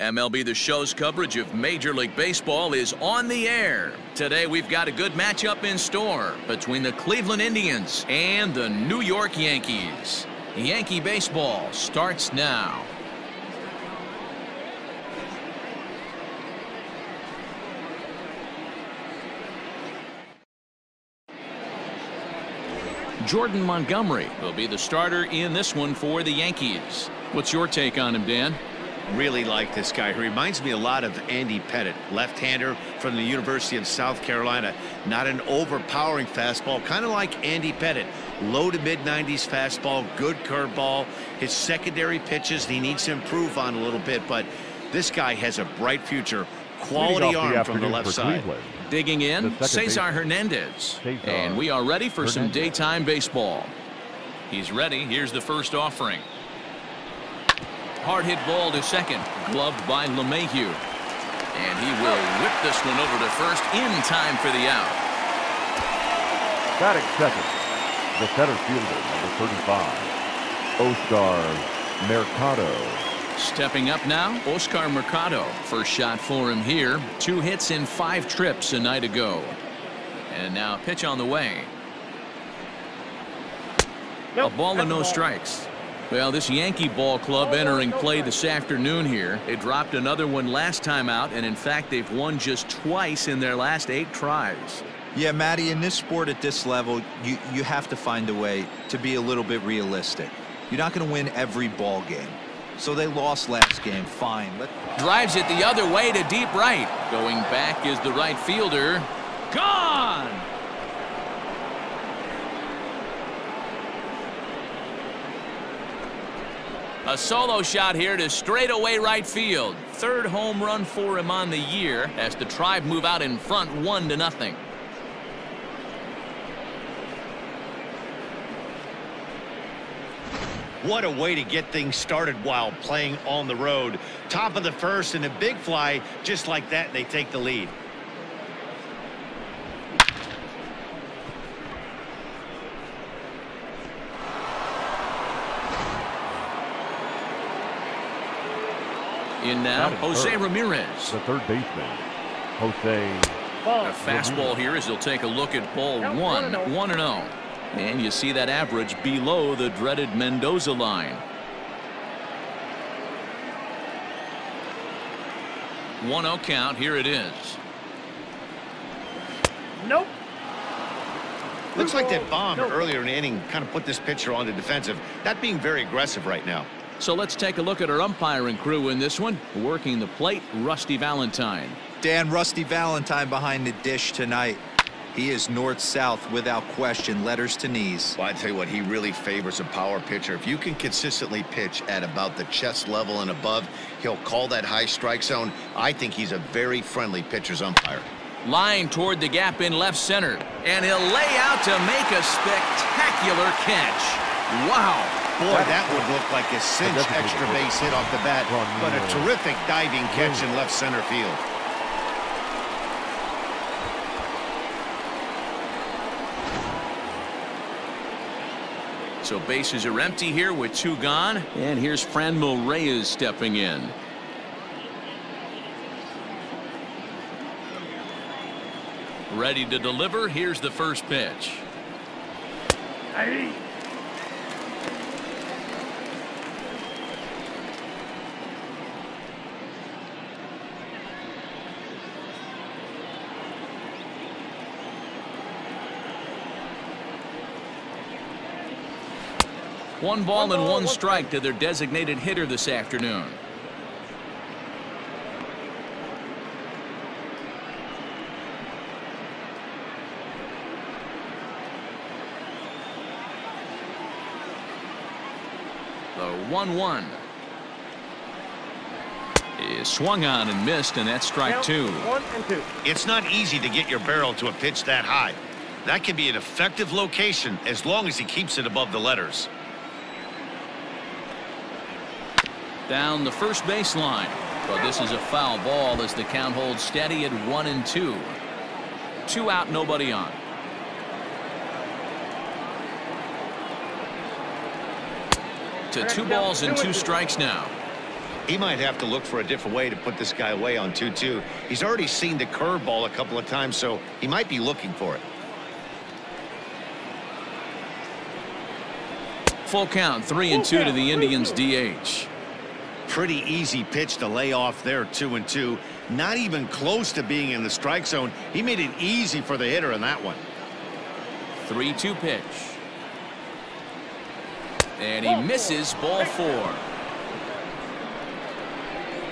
MLB The Show's coverage of Major League Baseball is on the air. Today we've got a good matchup in store between the Cleveland Indians and the New York Yankees. Yankee baseball starts now. Jordan Montgomery will be the starter in this one for the Yankees. What's your take on him, Dan? Really like this guy. He reminds me a lot of Andy Pettitte, left-hander from the University of South Carolina. Not an overpowering fastball, kind of like Andy Pettitte. Low to mid-90s fastball, good curveball. His secondary pitches he needs to improve on a little bit, but this guy has a bright future. Quality arm from the left side. Cleveland. Digging in, Cesar baseman. Hernandez. Cesar And we are ready for some daytime baseball. He's ready. Here's the first offering. Hard hit ball to second. Gloved by LeMahieu. And he will whip this one over to first in time for the out. Batting second, the center fielder, number 35, Oscar Mercado. Stepping up now, Oscar Mercado. First shot for him here. Two hits in five trips a night ago. And now pitch on the way. a ball and no strikes. Well, this Yankee ball club entering play this afternoon here. They dropped another one last time out, and in fact, they've won just twice in their last eight tries. Yeah, Matty, in this sport at this level, you, you have to find a way to be a little bit realistic. You're not going to win every ball game. So they lost last game, fine. Let, Drives it the other way to deep right. Going back is the right fielder. Gone! A solo shot here to straightaway right field. Third home run for him on the year as the Tribe move out in front one to nothing. What a way to get things started while playing on the road. Top of the first and a big fly just like that, they take the lead. In now, Jose third. Ramirez. The third baseman, Jose A fastball here as he'll take a look at ball one, one and oh. zero, oh. and you see that average below the dreaded Mendoza line. One zero count. Here it is. Nope. Looks like that bomb earlier in the inning kind of put this pitcher on the defensive. Not being very aggressive right now. So let's take a look at our umpiring crew in this one. Working the plate, Rusty Valentine. Dan Rusty Valentine behind the dish tonight. He is north-south without question, letters to knees. Well, I tell you what, he really favors a power pitcher. If you can consistently pitch at about the chest level and above, he'll call that high strike zone. I think he's a very friendly pitcher's umpire. Line toward the gap in left center. And he'll lay out to make a spectacular catch. Wow. Boy, that would look like a cinch That's a good extra base hit off the bat, but a terrific diving catch in left center field. So bases are empty here with two gone. And here's Franmil Reyes stepping in. Ready to deliver. Here's the first pitch. Hey. One ball and one strike to their designated hitter this afternoon. The 1 1 is swung on and missed, and that's strike Count two. One and two. It's not easy to get your barrel to a pitch that high. That can be an effective location as long as he keeps it above the letters. Down the first baseline. But this is a foul ball as the count holds steady at one and two. Two out, nobody on. To two balls and two strikes now. He might have to look for a different way to put this guy away on 2-2. He's already seen the curveball a couple of times, so he might be looking for it. Full count, three and two to the Indians DH. Pretty easy pitch to lay off there, two and two. Not even close to being in the strike zone. He made it easy for the hitter in that one. 3-2 pitch. And he misses ball four.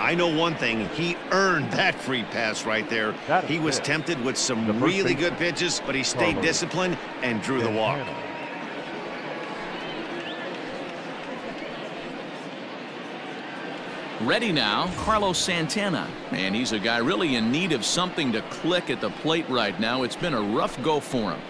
I know one thing. He earned that free pass right there. He was tempted with some really good pitches, but he stayed disciplined and drew the walk. Ready now, Carlos Santana. And he's a guy really in need of something to click at the plate right now. It's been a rough go for him.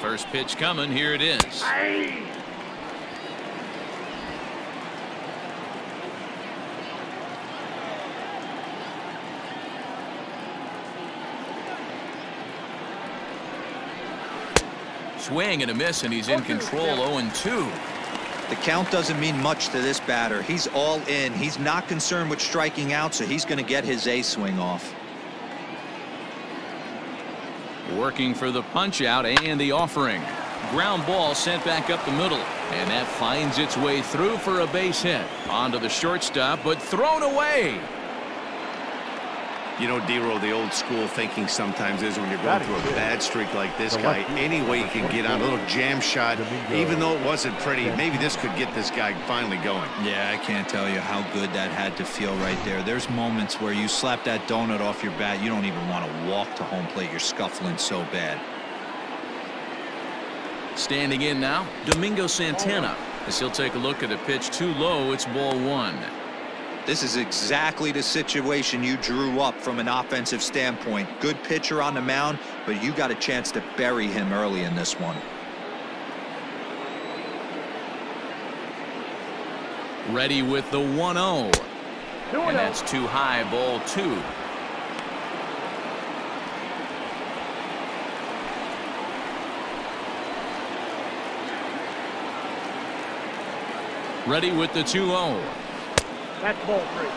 First pitch coming. Here it is. Aye. Swing and a miss, and he's in control 0-2. The count doesn't mean much to this batter. He's all in. He's not concerned with striking out, so he's going to get his A swing off. Working for the punch out and the offering. Ground ball sent back up the middle. And that finds its way through for a base hit. Onto the shortstop, but thrown away. You know, Dero, the old school thinking sometimes is when you're going through a bad streak like this guy, any way you can get on a little jam shot, even though it wasn't pretty, maybe this could get this guy finally going. Yeah, I can't tell you how good that had to feel right there. There's moments where you slap that donut off your bat, you don't even want to walk to home plate. You're scuffling so bad. Standing in now, Domingo Santana. As he'll take a look at a pitch too low, it's ball one. This is exactly the situation you drew up from an offensive standpoint. Good pitcher on the mound, but you got a chance to bury him early in this one. Ready with the 1-0. And oh. that's too high, ball two. Ready with the 2-0. That's ball three.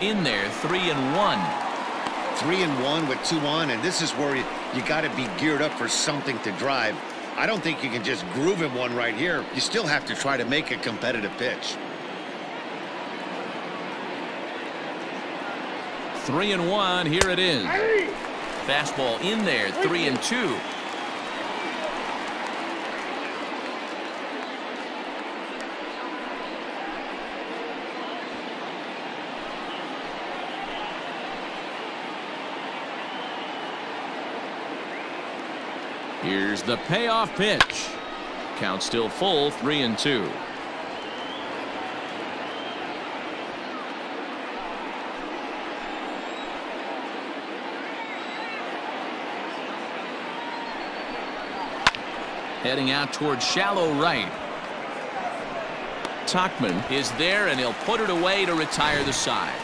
In there, three and one. Three and one with two on, and this is where you, you got to be geared up for something to drive. I don't think you can just groove him one right here. You still have to try to make a competitive pitch. Three and one. Here it is. Fastball in there. Three and two. Here's the payoff pitch. Count still full. Three and two. Heading out towards shallow right. Tauchman is there and he'll put it away to retire the side.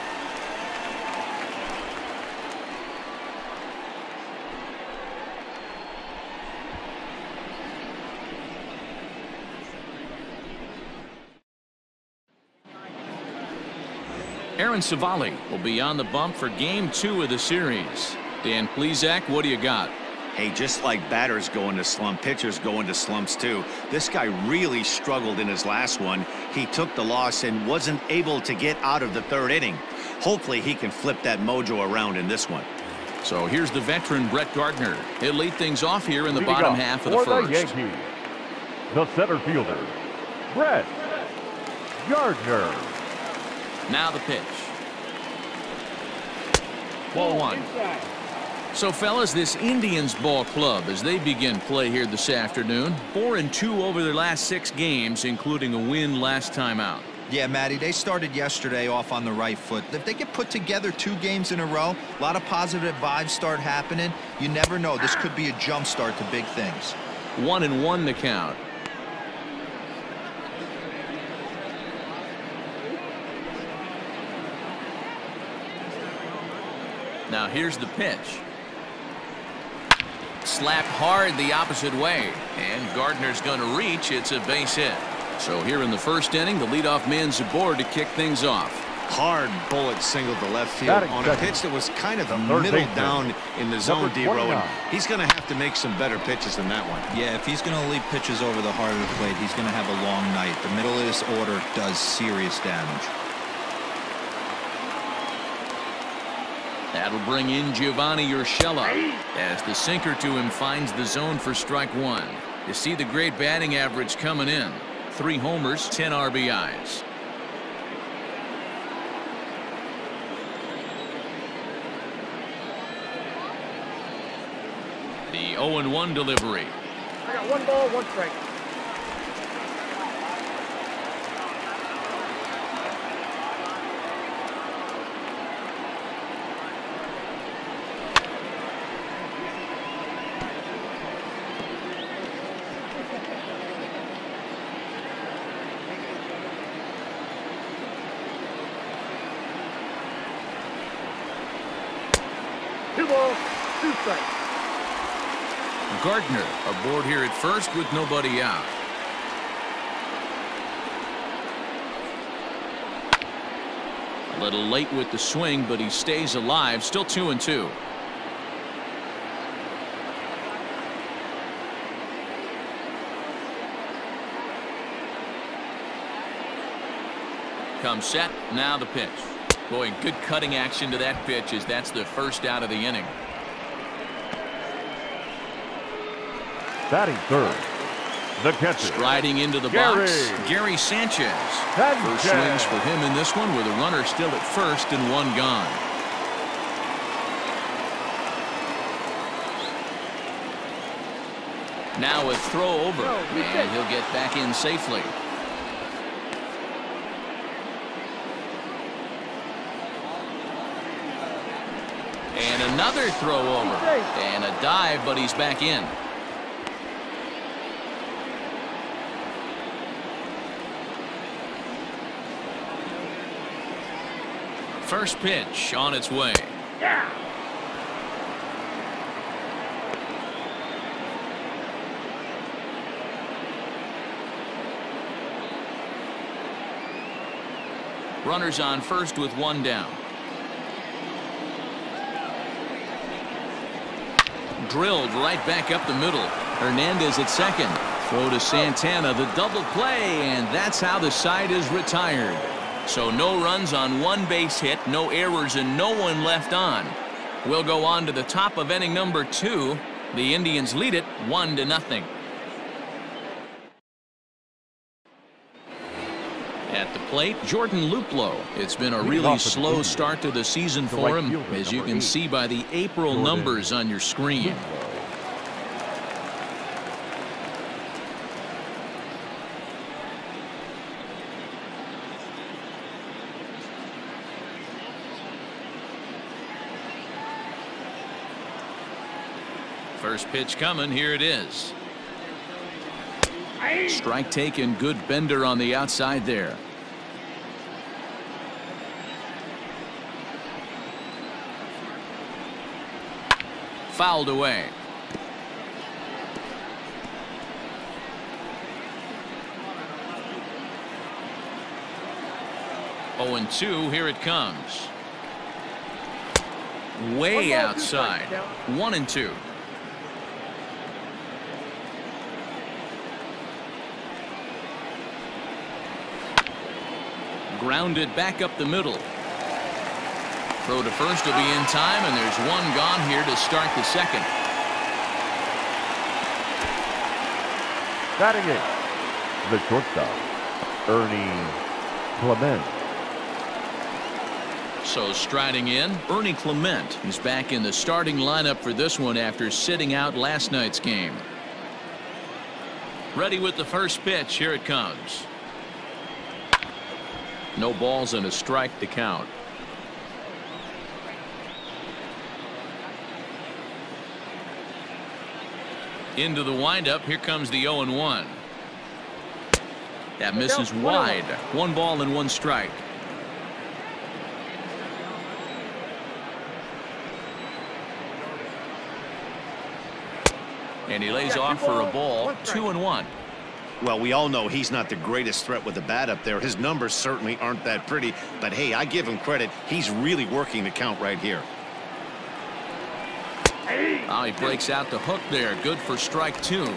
Aaron Civale will be on the bump for game two of the series. Dan Plesac, what do you got? Hey, just like batters go into slump, pitchers go into slumps too. This guy really struggled in his last one. He took the loss and wasn't able to get out of the third inning. Hopefully he can flip that mojo around in this one. So here's the veteran Brett Gardner. He'll lead things off here in the Leading bottom half of the first. the Yankees, the center fielder, Brett Gardner. Now the pitch. Ball one. Inside. So fellas, this Indians ball club as they begin play here this afternoon. Four and two over their last six games, including a win last time out. Yeah, Matty, they started yesterday off on the right foot. If they get put together two games in a row, a lot of positive vibes start happening. You never know. This could be a jump start to big things. One and one to count. Now here's the pitch. Slapped hard the opposite way. And Gardner's going to reach. It's a base hit. So here in the first inning, the leadoff man's aboard to kick things off. Hard bullet single to left field Batting on a pitch that was kind of The middle down in the zone, D-Row. and He's going to have to make some better pitches than that one. Yeah, if he's going to leave pitches over the heart of the plate, he's going to have a long night. The middle of this order does serious damage. That'll bring in Giovanni Urshela as the sinker to him finds the zone for strike one. You see the great batting average coming in. Three homers, 10 RBIs. The 0-1 delivery. I got one ball, one strike. Two balls, two strikes. Gardner aboard here at first with nobody out. A little late with the swing, but he stays alive. Still two and two. Comes set. Now the pitch. Boy, good cutting action to that pitch as that's the first out of the inning. Batting third. The catcher. Striding into the Gary. box, Gary Sanchez. Sanchez. First swings for him in this one with a runner still at first and one gone. Now a throw over, oh, and he'll get back in safely. And another throw over. And a dive, but he's back in. First pitch on its way. Yeah. Runners on first with one down. Drilled right back up the middle. Hernandez at second. Throw to Santana, the double play, and that's how the side is retired. So no runs on one base hit, no errors, and no one left on. We'll go on to the top of inning number two. The Indians lead it one to nothing. At the plate, Jordan Luplow. It's been a really off with the slow start to the season for him, as you can see by the April numbers on your screen. First pitch coming. Here it is. Strike taken. Good bender on the outside there. Fouled away. Oh and 2. Here it comes. Way One ball, two outside. One and two. Grounded back up the middle. Throw to first will be in time, and there's one gone here to start the second. Batting eighth. The shortstop. Ernie Clement. So striding in, Ernie Clement is back in the starting lineup for this one after sitting out last night's game. Ready with the first pitch. Here it comes. No balls and a strike to count. Into the windup. Here comes the 0 and 1. That misses wide. One ball and one strike. And he lays off for a ball. Two and one. Well, we all know he's not the greatest threat with the bat up there. His numbers certainly aren't that pretty. But, hey, I give him credit. He's really working the count right here. Oh, he breaks out the hook there. Good for strike two.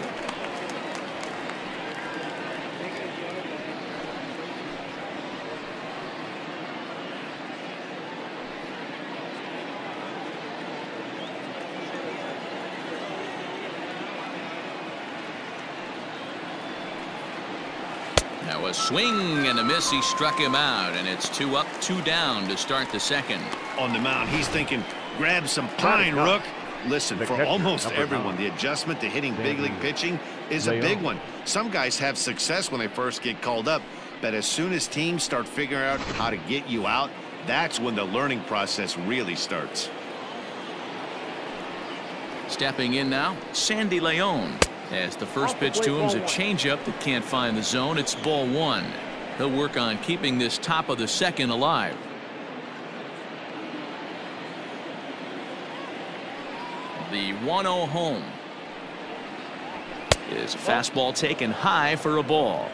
A swing and a miss. He struck him out, and it's two up, two down to start the second. On the mound, he's thinking, grab some pine, Rook. Listen, for almost everyone, the adjustment to hitting big league pitching is a big one. Some guys have success when they first get called up, but as soon as teams start figuring out how to get you out, that's when the learning process really starts. Stepping in now, Sandy Leon. As the first pitch to him is a changeup that can't find the zone. It's ball one. He'll work on keeping this top of the second alive. The 1-0 home. Is a fastball taken high for a ball.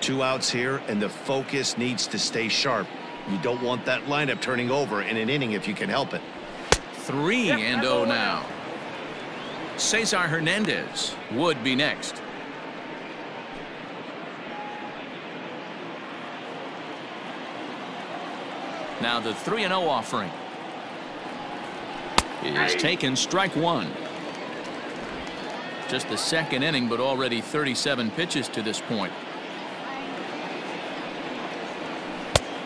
Two outs here, and the focus needs to stay sharp. You don't want that lineup turning over in an inning if you can help it. 3 and 0 now. Cesar Hernandez would be next. Now the 3 0 offering is taken strike one. Just the second inning, but already 37 pitches to this point.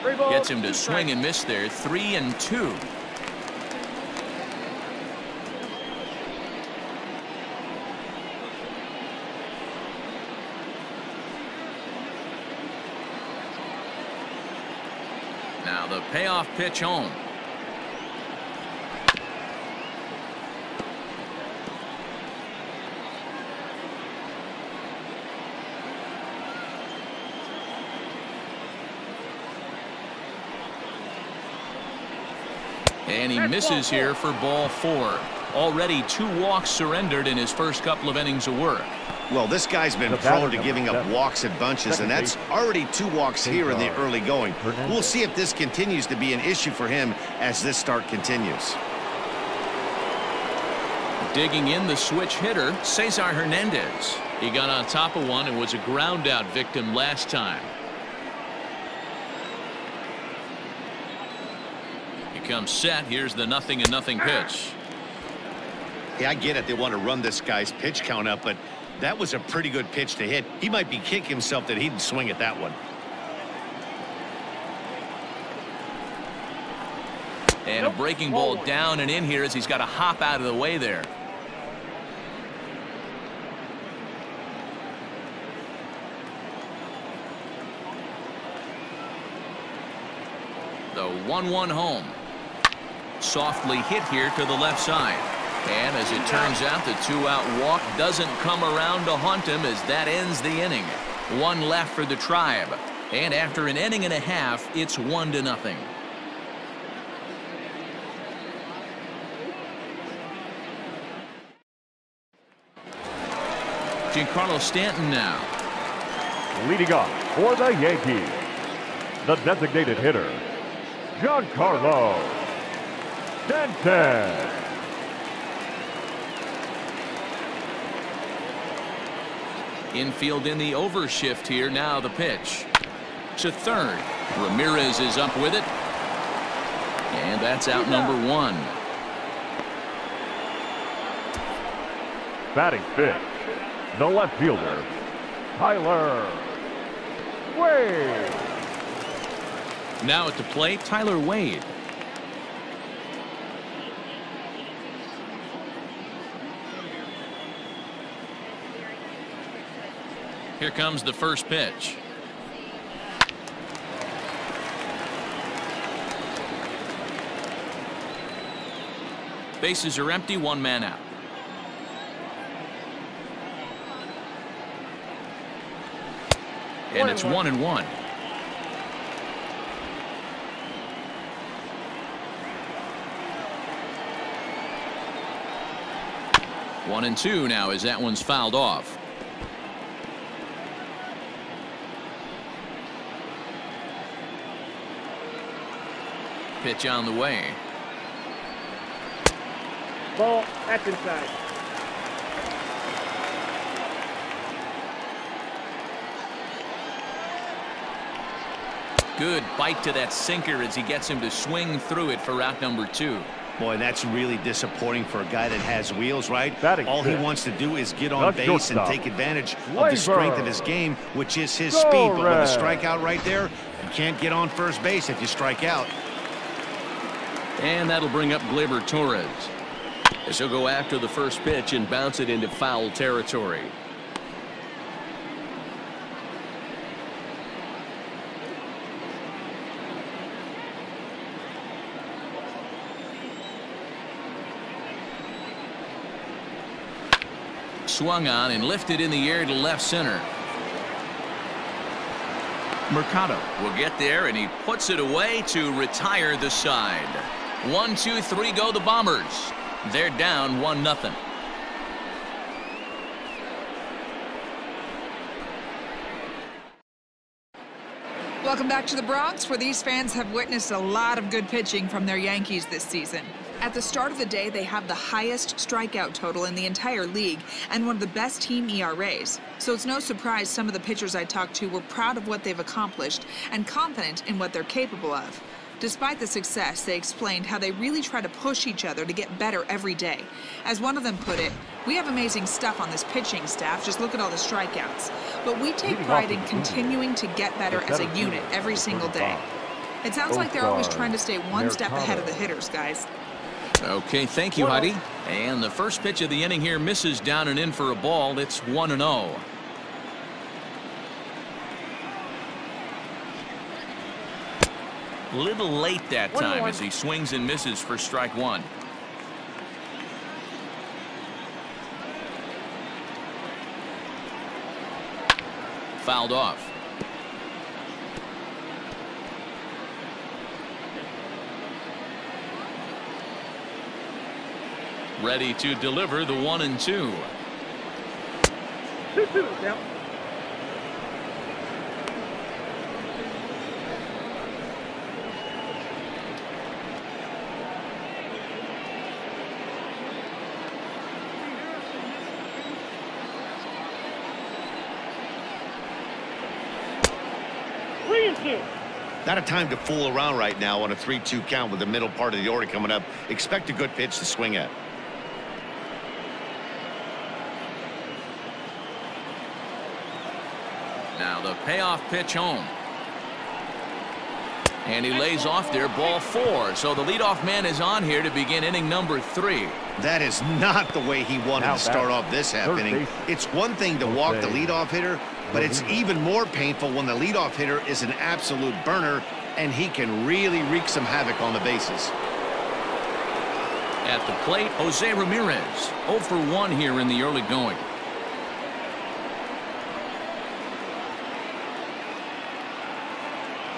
Gets him to swing and miss there. Three and two. Now the payoff pitch home. And he misses here for ball four. Already two walks surrendered in his first couple of innings of work. Well, this guy's been prone to giving up walks at bunches, and that's already two walks here in the early going. We'll see if this continues to be an issue for him as this start continues. Digging in the switch hitter, Cesar Hernandez. He got on top of one and was a ground out victim last time. He comes set. Here's the nothing and nothing pitch. Yeah, I get it. They want to run this guy's pitch count up, but that was a pretty good pitch to hit. He might be kicking himself that he didn't swing at that one. And a breaking ball down and in here as he's got to hop out of the way there. The 1-1 home. Softly hit here to the left side. And as it turns out, the two-out walk doesn't come around to haunt him as that ends the inning. One left for the Tribe. And after an inning and a half, it's one to nothing. Giancarlo Stanton now. Leading off for the Yankees, the designated hitter, Giancarlo Stanton. Infield in the overshift here. Now the pitch. To third. Ramirez is up with it. And that's out number one. Batting fifth, the left fielder, Tyler Wade. Now at the plate, Tyler Wade. Here comes the first pitch. Bases are empty, one man out. And it's one and one. One and two now as that one's fouled off. Pitch on the way. Ball, that's inside. Good bite to that sinker as he gets him to swing through it for out number two. Boy, that's really disappointing for a guy that has wheels, right? Batting All he wants to do is get on That's base and take advantage of the strength of his game, which is his Go, speed. But with a strikeout right there, you can't get on first base if you strike out. And that'll bring up Gleyber Torres. As he'll go after the first pitch and bounce it into foul territory. Swung on and lifted in the air to left center. Mercado will get there and he puts it away to retire the side. One, two, three go the Bombers. They're down one nothing. Welcome back to the Bronx, where these fans have witnessed a lot of good pitching from their Yankees this season. At the start of the day, they have the highest strikeout total in the entire league and one of the best team ERAs. So it's no surprise some of the pitchers I talked to were proud of what they've accomplished and confident in what they're capable of. Despite the success, they explained how they really try to push each other to get better every day. As one of them put it, we have amazing stuff on this pitching staff, just look at all the strikeouts. But we take pride in with the Indians, continuing to get better as a unit every single day. It sounds like they're always trying to stay one step ahead of the hitters, guys. Okay, thank you, Heidi. And the first pitch of the inning here misses down and in for a ball. It's 1 and oh. 0. Little late that One time one. as he swings and misses for strike one. Fouled off. Ready to deliver the one and two. Two, two, now. Three and two. Not a time to fool around right now on a 3-2 count with the middle part of the order coming up. Expect a good pitch to swing at. Now the payoff pitch home. And he lays off there, ball four. So the leadoff man is on here to begin inning number three. That is not the way he wanted Now to start off this half Third inning. It's one thing to walk the leadoff hitter, but it's even more painful when the leadoff hitter is an absolute burner and he can really wreak some havoc on the bases. At the plate, Jose Ramirez. 0 for 1 here in the early going.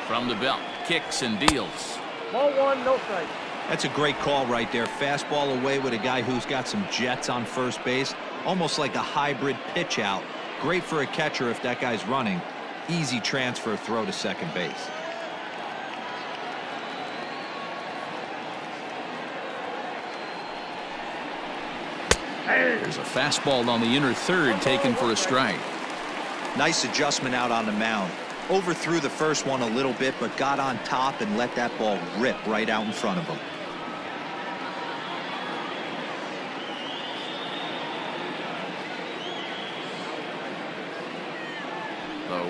From the belt, kicks and deals. Ball one, no strike. That's a great call right there. Fastball away with a guy who's got some jets on first base. Almost like a hybrid pitch out. Great for a catcher if that guy's running. Easy transfer throw to second base. There's a fastball on the inner third taken for a strike. Nice adjustment out on the mound. Overthrew the first one a little bit, but got on top and let that ball rip right out in front of him.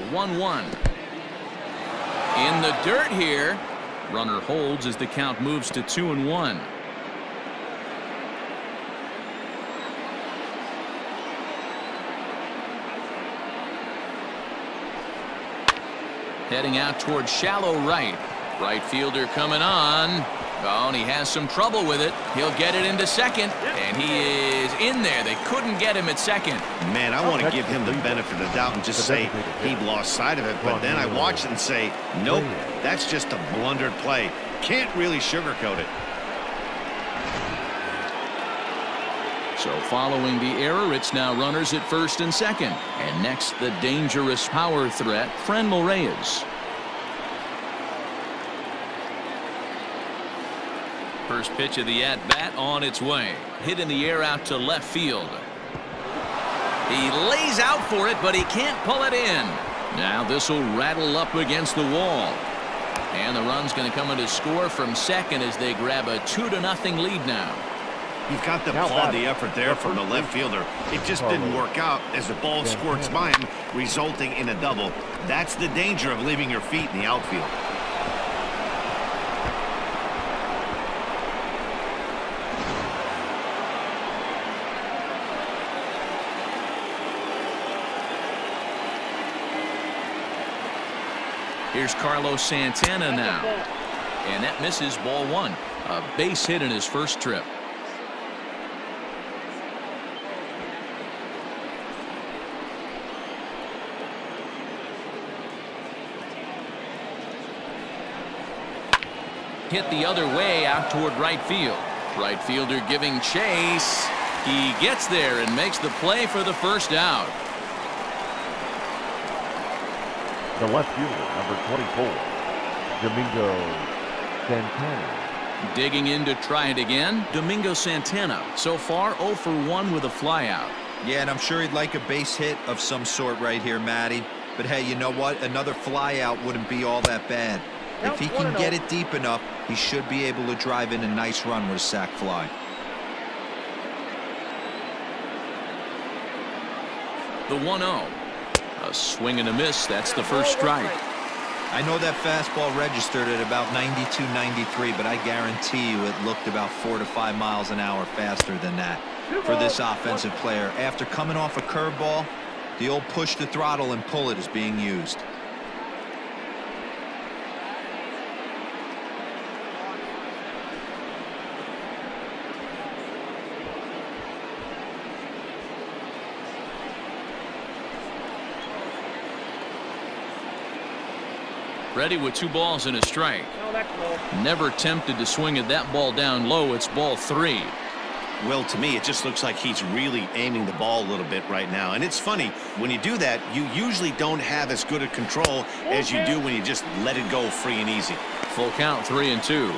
The 1 1. In the dirt here. Runner holds as the count moves to 2 and 1. Heading out towards shallow right. Right fielder coming on. Oh, and he has some trouble with it. He'll get it into second, and he is in there. They couldn't get him at second. Man, I want to give him the benefit of the doubt and just say he lost sight of it, but then I watch it and say, nope, that's just a blundered play. Can't really sugarcoat it. So following the error, it's now runners at first and second. And next, the dangerous power threat, Franmil Reyes. First pitch of the at-bat on its way. Hit in the air out to left field. He lays out for it, but he can't pull it in. Now this will rattle up against the wall. And the run's going to come into score from second as they grab a 2 to nothing lead now. You've got to applaud the effort there from the left fielder. It just didn't work out as the ball squirts by him, resulting in a double. That's the danger of leaving your feet in the outfield. Here's Carlos Santana now. And that misses ball one. A base hit in his first trip. Hit the other way out toward right field. Right fielder giving chase. He gets there and makes the play for the first out. The left fielder, number 24, Domingo Santana. Digging in to try it again, Domingo Santana. So far, 0 for 1 with a flyout. Yeah, and I'm sure he'd like a base hit of some sort right here, Matty. But hey, you know what? Another flyout wouldn't be all that bad. If he can get it deep enough, he should be able to drive in a nice run with a sac fly. The 1-0. A swing and a miss. That's the first strike. I know that fastball registered at about 92, 93, but I guarantee you it looked about four to five miles an hour faster than that for this offensive player. After coming off a curveball, the old push the throttle and pull it is being used. Ready with two balls and a strike. Never tempted to swing at that ball down low. It's ball three. Well, to me, it just looks like he's really aiming the ball a little bit right now. And it's funny, when you do that, you usually don't have as good a control as you do when you just let it go free and easy. Full count, three and two.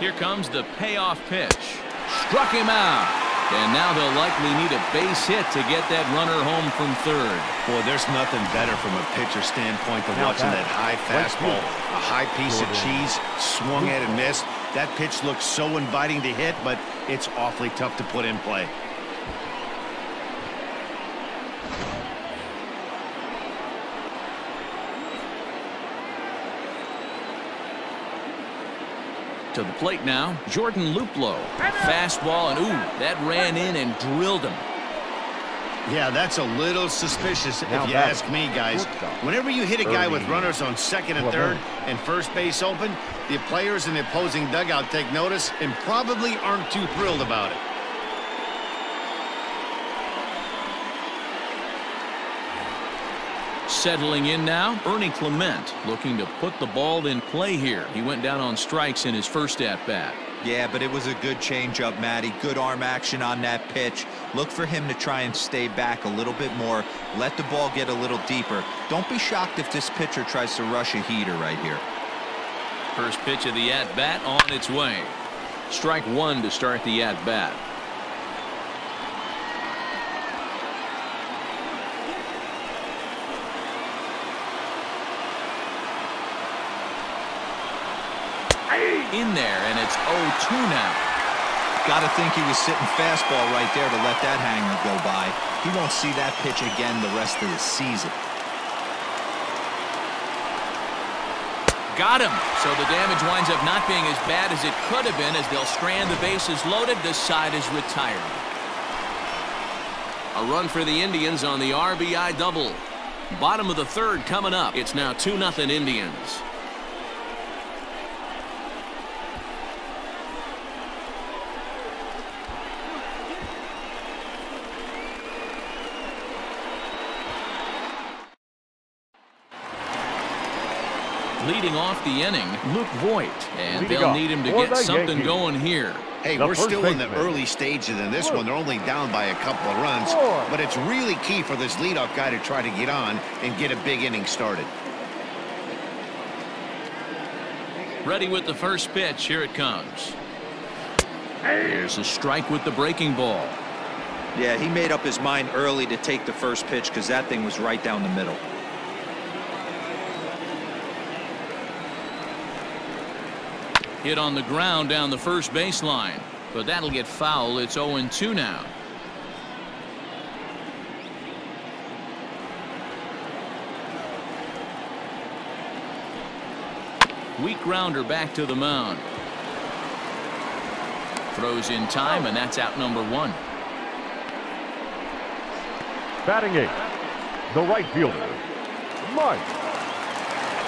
Here comes the payoff pitch. Struck him out. And now they'll likely need a base hit to get that runner home from third. Boy, there's nothing better from a pitcher standpoint than watching that high fastball, a high piece of cheese, swung at and missed. That pitch looks so inviting to hit, but it's awfully tough to put in play. To the plate now, Jordan Luplow. Fastball, and ooh, that ran in and drilled him. Yeah, that's a little suspicious Now if you ask me, guys. Whenever you hit a guy with runners on second and third and first base open, the players in the opposing dugout take notice and probably aren't too thrilled about it. Settling in now, Ernie Clement looking to put the ball in play here. He went down on strikes in his first at-bat. Yeah, but it was a good changeup, Matty. Good arm action on that pitch. Look for him to try and stay back a little bit more. Let the ball get a little deeper. Don't be shocked if this pitcher tries to rush a heater right here. First pitch of the at-bat on its way. Strike one to start the at-bat. In there, and it's 0-2 now. Got to think he was sitting fastball right there to let that hanger go by. He won't see that pitch again the rest of the season. Got him. So the damage winds up not being as bad as it could have been as they'll strand the bases loaded. This side is retired. A run for the Indians on the RBI double. Bottom of the third coming up. It's now 2-0 Indians. Leading off the inning, Luke Voit. And Leading they'll off need him to for get something Yankees. going here. Hey, The we're still in the baseman. early stages in this one. They're only down by a couple of runs, Four. but it's really key for this leadoff guy to try to get on and get a big inning started. Ready with the first pitch. Here it comes. Here's a strike with the breaking ball. Yeah, he made up his mind early to take the first pitch because that thing was right down the middle. Hit on the ground down the first baseline. But that'll get foul. It's 0-2 now. Weak grounder back to the mound. Throws in time, and that's out number one. Batting eight, the right fielder, Mike.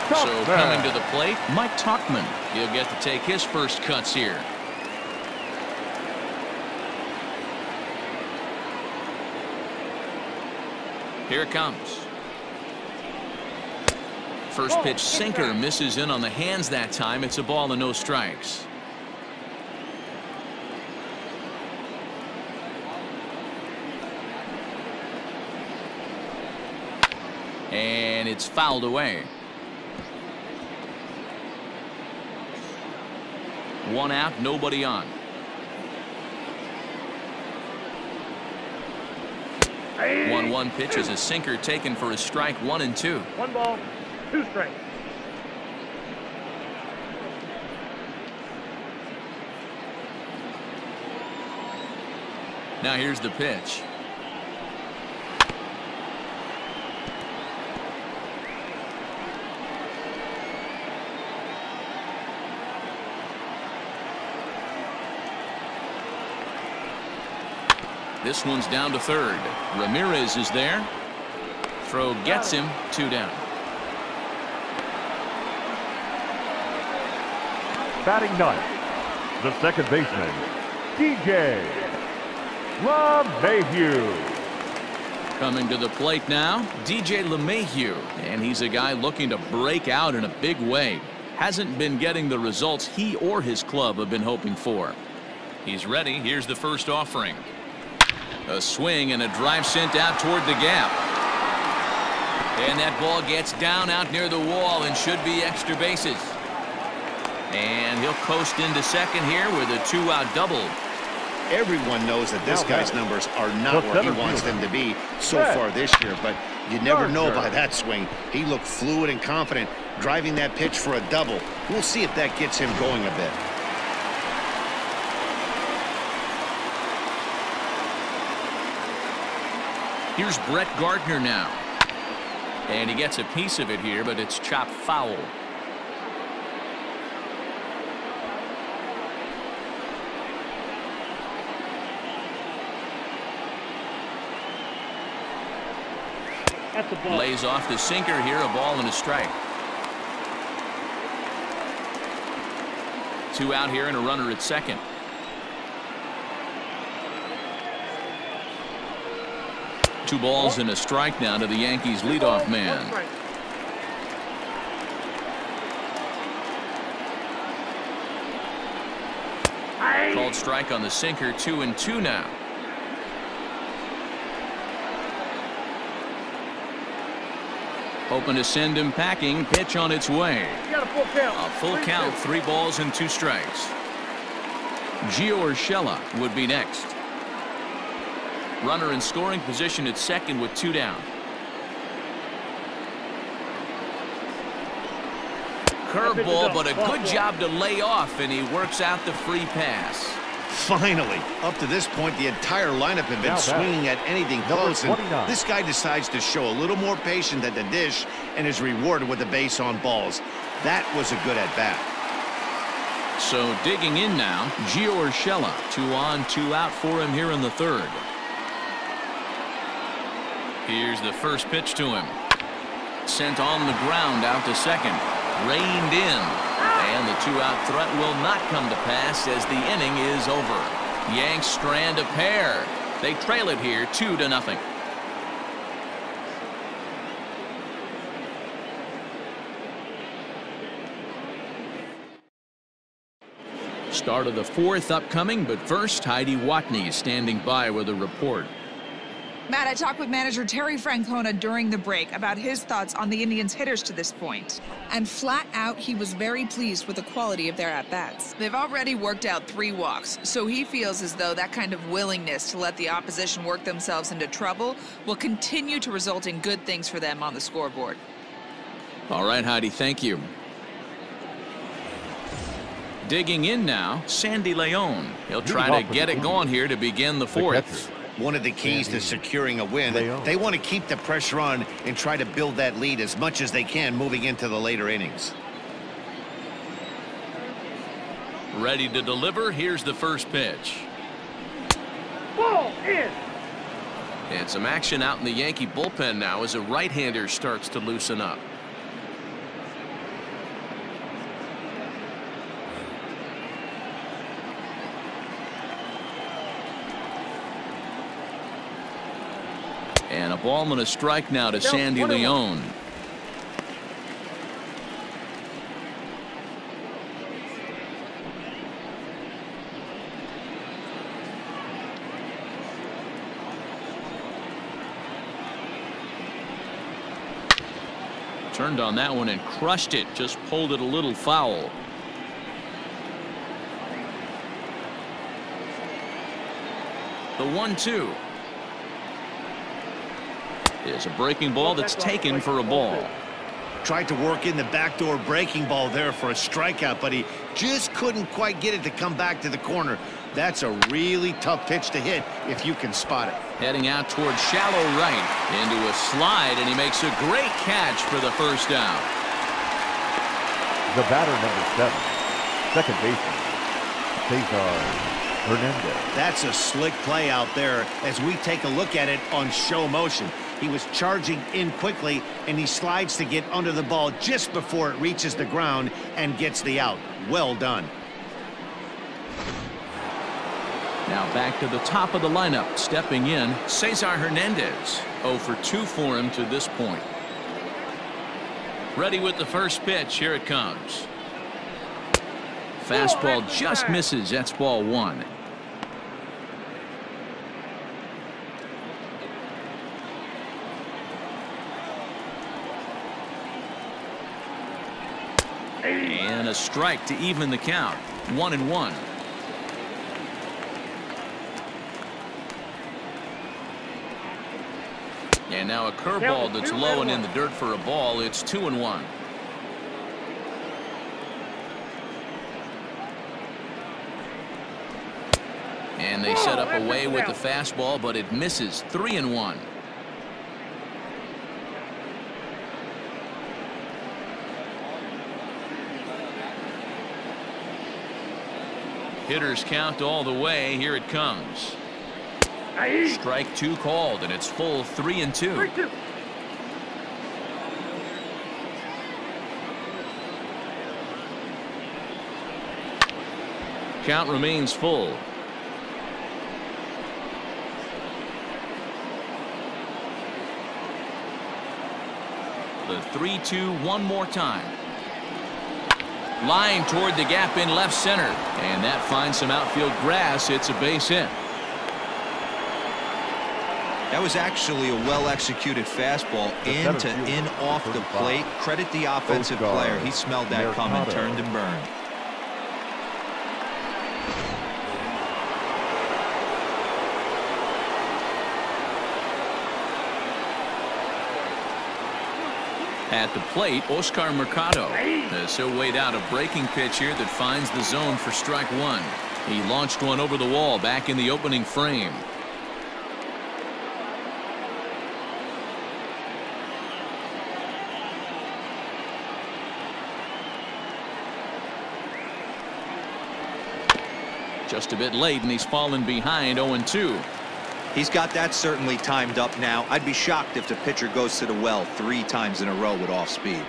So Tauchman. coming to the plate, Mike Tauchman. He'll get to take his first cuts here. Here it comes. First pitch sinker misses in on the hands that time. It's a ball and no strikes. And it's fouled away. One out, nobody on. One one pitch is a sinker taken for a strike one and two. One ball, two strikes. Now here's the pitch. This one's down to third. Ramirez is there. Throw gets oh. him two down. Batting ninth, the second baseman, DJ LeMahieu. Coming to the plate now, DJ LeMahieu. And he's a guy looking to break out in a big way. Hasn't been getting the results he or his club have been hoping for. He's ready. Here's the first offering. A swing and a drive sent out toward the gap. And that ball gets down out near the wall and should be extra bases. And he'll coast into second here with a two-out double. Everyone knows that this guy's numbers are not where he wants them to be so far this year, but you never know by that swing. He looked fluid and confident driving that pitch for a double. We'll see if that gets him going a bit. Here's Brett Gardner now. And he gets a piece of it here, but it's chopped foul. That's a ball. Lays off the sinker here, a ball and a strike. Two out here and a runner at second. Two balls and a strike now to the Yankees leadoff man. Called strike on the sinker, two and two now. Hoping to send him packing. Pitch on its way. A full count, three balls and two strikes. Gio Urshela would be next. Runner in scoring position at second with two down. Curveball, but a good job to lay off, and he works out the free pass. Finally, up to this point, the entire lineup had been swinging at anything close. And this guy decides to show a little more patience at the dish and is rewarded with a base on balls. That was a good at-bat. So digging in now, Gio Urshela. Two on, two out for him here in the third. Here's the first pitch to him. Sent on the ground out to second. Reined in. And the two-out threat will not come to pass as the inning is over. Yanks strand a pair. They trail it here two to nothing. Start of the fourth upcoming, but first, Heidi Watney standing by with a report. Matt, I talked with manager Terry Francona during the break about his thoughts on the Indians' hitters to this point. And flat out, he was very pleased with the quality of their at-bats. They've already worked out three walks, so he feels as though that kind of willingness to let the opposition work themselves into trouble will continue to result in good things for them on the scoreboard. All right, Heidi, thank you. Digging in now, Sandy Leon. He'll try to get it going here to begin the fourth. One of the keys to securing a win, they want to keep the pressure on and try to build that lead as much as they can moving into the later innings. Ready to deliver. Here's the first pitch. Ball in. And some action out in the Yankee bullpen now as a right-hander starts to loosen up. Ball and a strike now to Sandy Leon. Turned on that one and crushed it. Just pulled it a little foul. The one two is a breaking ball that's taken for a ball. Tried to work in the backdoor breaking ball there for a strikeout, but he just couldn't quite get it to come back to the corner. That's a really tough pitch to hit if you can spot it. Heading out towards shallow right into a slide, and he makes a great catch for the first down. The batter number seven, second baseman, Cesar Hernandez. That's a slick play out there as we take a look at it on show motion. He was charging in quickly, and he slides to get under the ball just before it reaches the ground and gets the out. Well done. Now back to the top of the lineup. Stepping in, Cesar Hernandez. 0 for 2 for him to this point. Ready with the first pitch. Here it comes. Fastball just misses. That's ball one. And a strike to even the count. One and one. And now a curveball that's low and in the dirt for a ball. It's two and one. And they set up away with the fastball, but it misses three and one. Hitters count all the way. Here it comes. Strike two called, and it's full three and two. Count remains full. The 3-2 one more time. Line toward the gap in left center. And that finds some outfield grass. It's a base hit. That was actually a well-executed fastball in to in off the plate. Credit the offensive player. He smelled that coming, turned and burned. At the plate, Oscar Mercado as he'll wait out a breaking pitch here that finds the zone for strike one. He launched one over the wall back in the opening frame. Just a bit late, and he's fallen behind 0-2. He's got that certainly timed up now. I'd be shocked if the pitcher goes to the well three times in a row with off speed.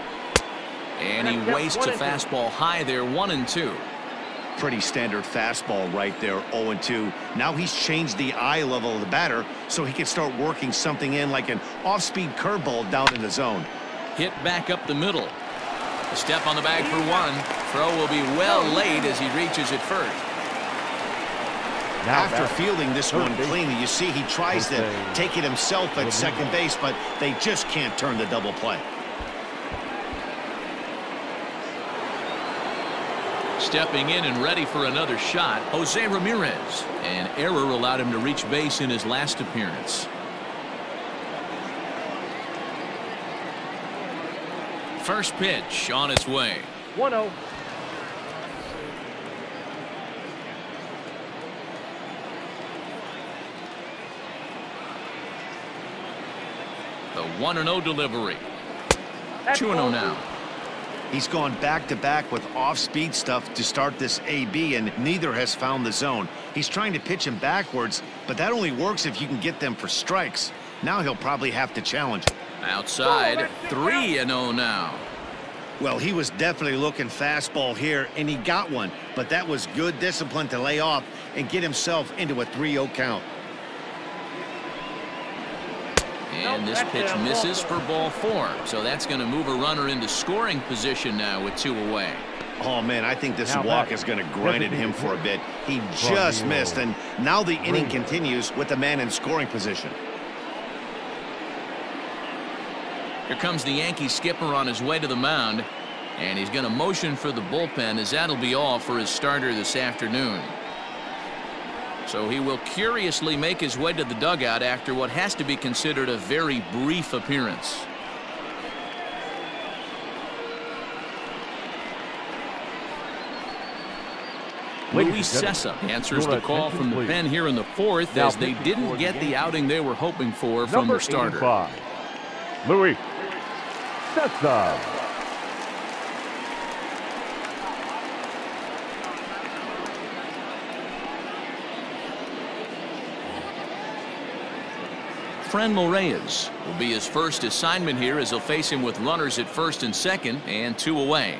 And he wastes a fastball high there, 1 and 2. Pretty standard fastball right there, 0-2. Now he's changed the eye level of the batter so he can start working something in like an off-speed curveball down in the zone. Hit back up the middle. A step on the bag for one. Throw will be well late as he reaches it first. Now After fielding this one cleanly, you see he tries to take it himself at second base, but they just can't turn the double play. Stepping in and ready for another shot, Jose Ramirez. An error allowed him to reach base in his last appearance. First pitch on its way. 1-0. The 1-0 delivery. 2-0 now. He's gone back-to-back -back with off-speed stuff to start this AB, and neither has found the zone. He's trying to pitch him backwards, but that only works if you can get them for strikes. Now he'll probably have to challenge. Outside, 3-0 now. Well, he was definitely looking fastball here, and he got one. But that was good discipline to lay off and get himself into a 3-0 count. And this pitch misses for ball four. So that's going to move a runner into scoring position now with two away. Oh, man, I think this walk is going to grind at him for a bit. He just missed, and now the inning continues with the man in scoring position. Here comes the Yankee skipper on his way to the mound, and he's going to motion for the bullpen as that'll be all for his starter this afternoon. So he will curiously make his way to the dugout after what has to be considered a very brief appearance. Luis Cessa answers the call from the pen here in the fourth as they didn't get the outing they were hoping for from their starter. Luis Cessa. Franmil Reyes will be his first assignment here as he'll face him with runners at first and second and two away.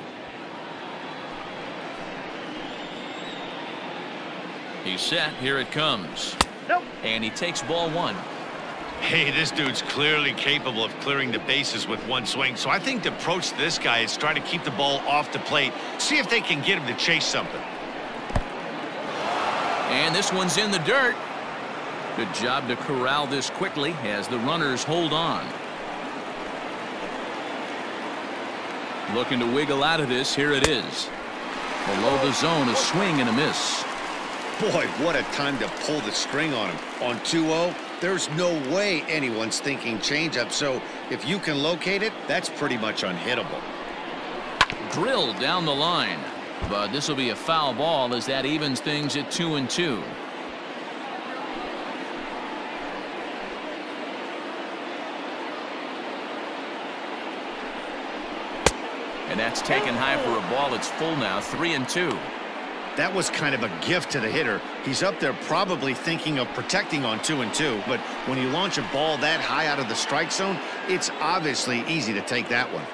He's set. Here it comes. Nope. And he takes ball one. Hey, this dude's clearly capable of clearing the bases with one swing. So I think the approach to this guy is trying to keep the ball off the plate. See if they can get him to chase something. And this one's in the dirt. Good job to corral this quickly as the runners hold on. Looking to wiggle out of this. Here it is. Below the zone, a swing and a miss. Boy, what a time to pull the string on him. On 2-0, there's no way anyone's thinking changeup. So if you can locate it, that's pretty much unhittable. Drilled down the line. But this will be a foul ball as that evens things at 2 and 2. And that's taken high for a ball. It's full now, three and two. That was kind of a gift to the hitter. He's up there probably thinking of protecting on two and two, but when you launch a ball that high out of the strike zone, it's obviously easy to take that one.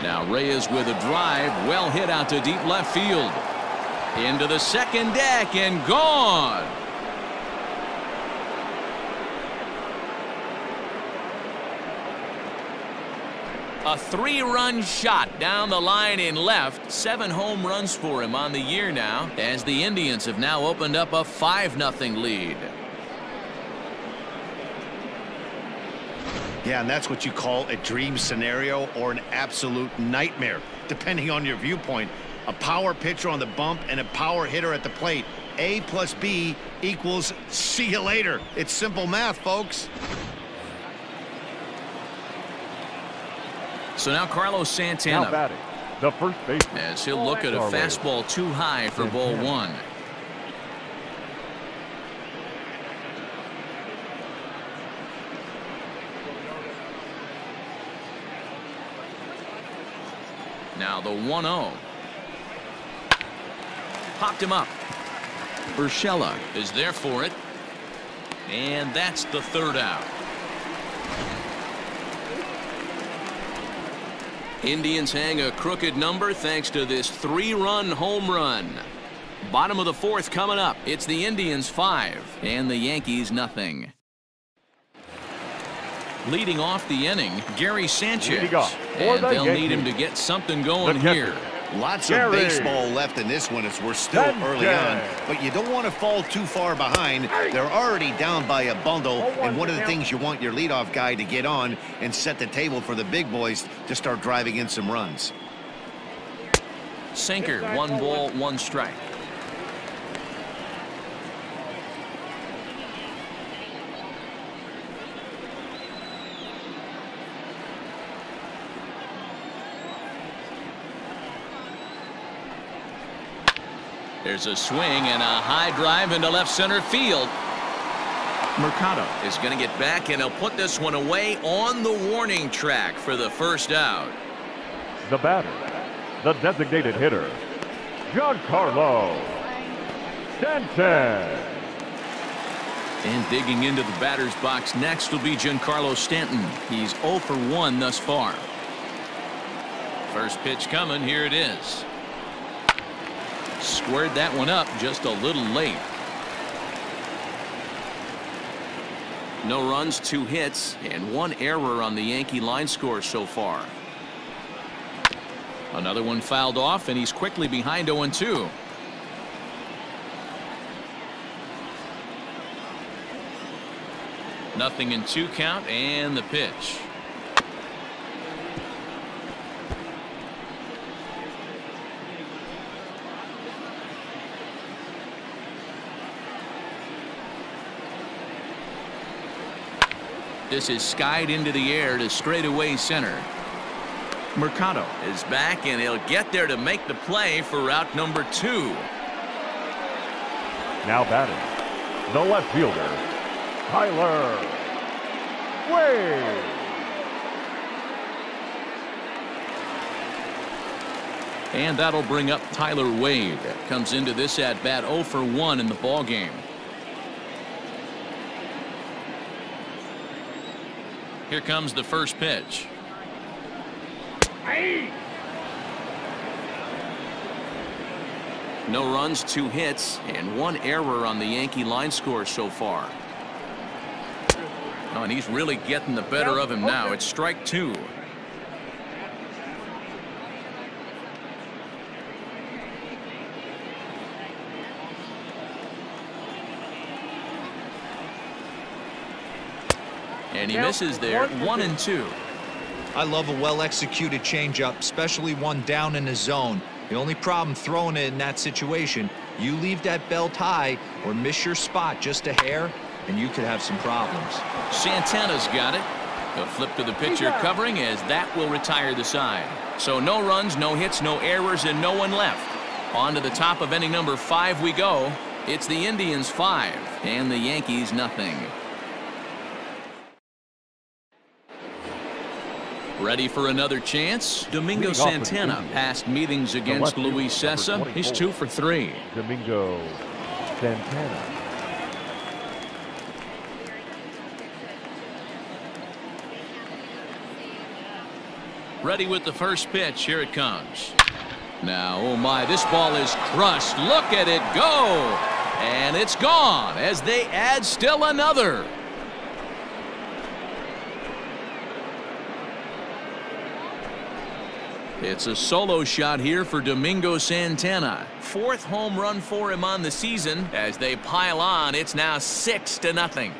Now Reyes with a drive, well hit out to deep left field. Into the second deck and gone. A three-run shot down the line in left. Seven home runs for him on the year now as the Indians have now opened up a 5-0 lead. Yeah, and that's what you call a dream scenario or an absolute nightmare, depending on your viewpoint. A power pitcher on the bump and a power hitter at the plate. A plus B equals see you later. It's simple math, folks. So now Carlos Santana. Now batting, the first base. As he'll look at a fastball too high for ball one. Now the 1-0. Popped him up. Urshela is there for it. And that's the third out. Indians hang a crooked number thanks to this three-run home run. Bottom of the fourth coming up. It's the Indians five and the Yankees nothing. Leading off the inning, Gary Sanchez. And they'll need him to get something going here. Lots Gary. of baseball left in this one as we're still Sanchez. early on. But you don't want to fall too far behind. They're already down by a bundle. And one of the things you want your leadoff guy to get on and set the table for the big boys to start driving in some runs. Sinker, one ball, one strike. There's a swing and a high drive into left center field. Mercado is going to get back and he'll put this one away on the warning track for the first out. The batter, the designated hitter, Giancarlo Stanton. And digging into the batter's box next will be Giancarlo Stanton. He's 0 for 1 thus far. First pitch coming. Here it is. Squared that one up just a little late. No runs, two hits, and one error on the Yankee line score so far. Another one fouled off, and he's quickly behind 0-2. Nothing in two count, and the pitch. This is skied into the air to straightaway center. Mercado is back and he'll get there to make the play for route number two. Now batting the left fielder Tyler Wade. And that'll bring up Tyler Wade. Comes into this at bat 0 for 1 in the ball Here comes the first pitch. No runs, two hits, and one error on the Yankee line score so far. Oh, and he's really getting the better of him now. It's strike two. And he misses there, one and two. I love a well-executed changeup, especially one down in the zone. The only problem throwing it in that situation, you leave that belt high or miss your spot just a hair, and you could have some problems. Santana's got it. A flip to the pitcher covering as that will retire the side. So no runs, no hits, no errors, and no one left. On to the top of inning number five we go. It's the Indians five and the Yankees nothing. Ready for another chance? Domingo Santana past meetings against Luis Cessa. He's two for three. Domingo Santana. Ready with the first pitch. Here it comes. Now, oh my, this ball is crushed. Look at it go. And it's gone as they add still another. It's a solo shot here for Domingo Santana. Fourth home run for him on the season. As they pile on, it's now six to nothing.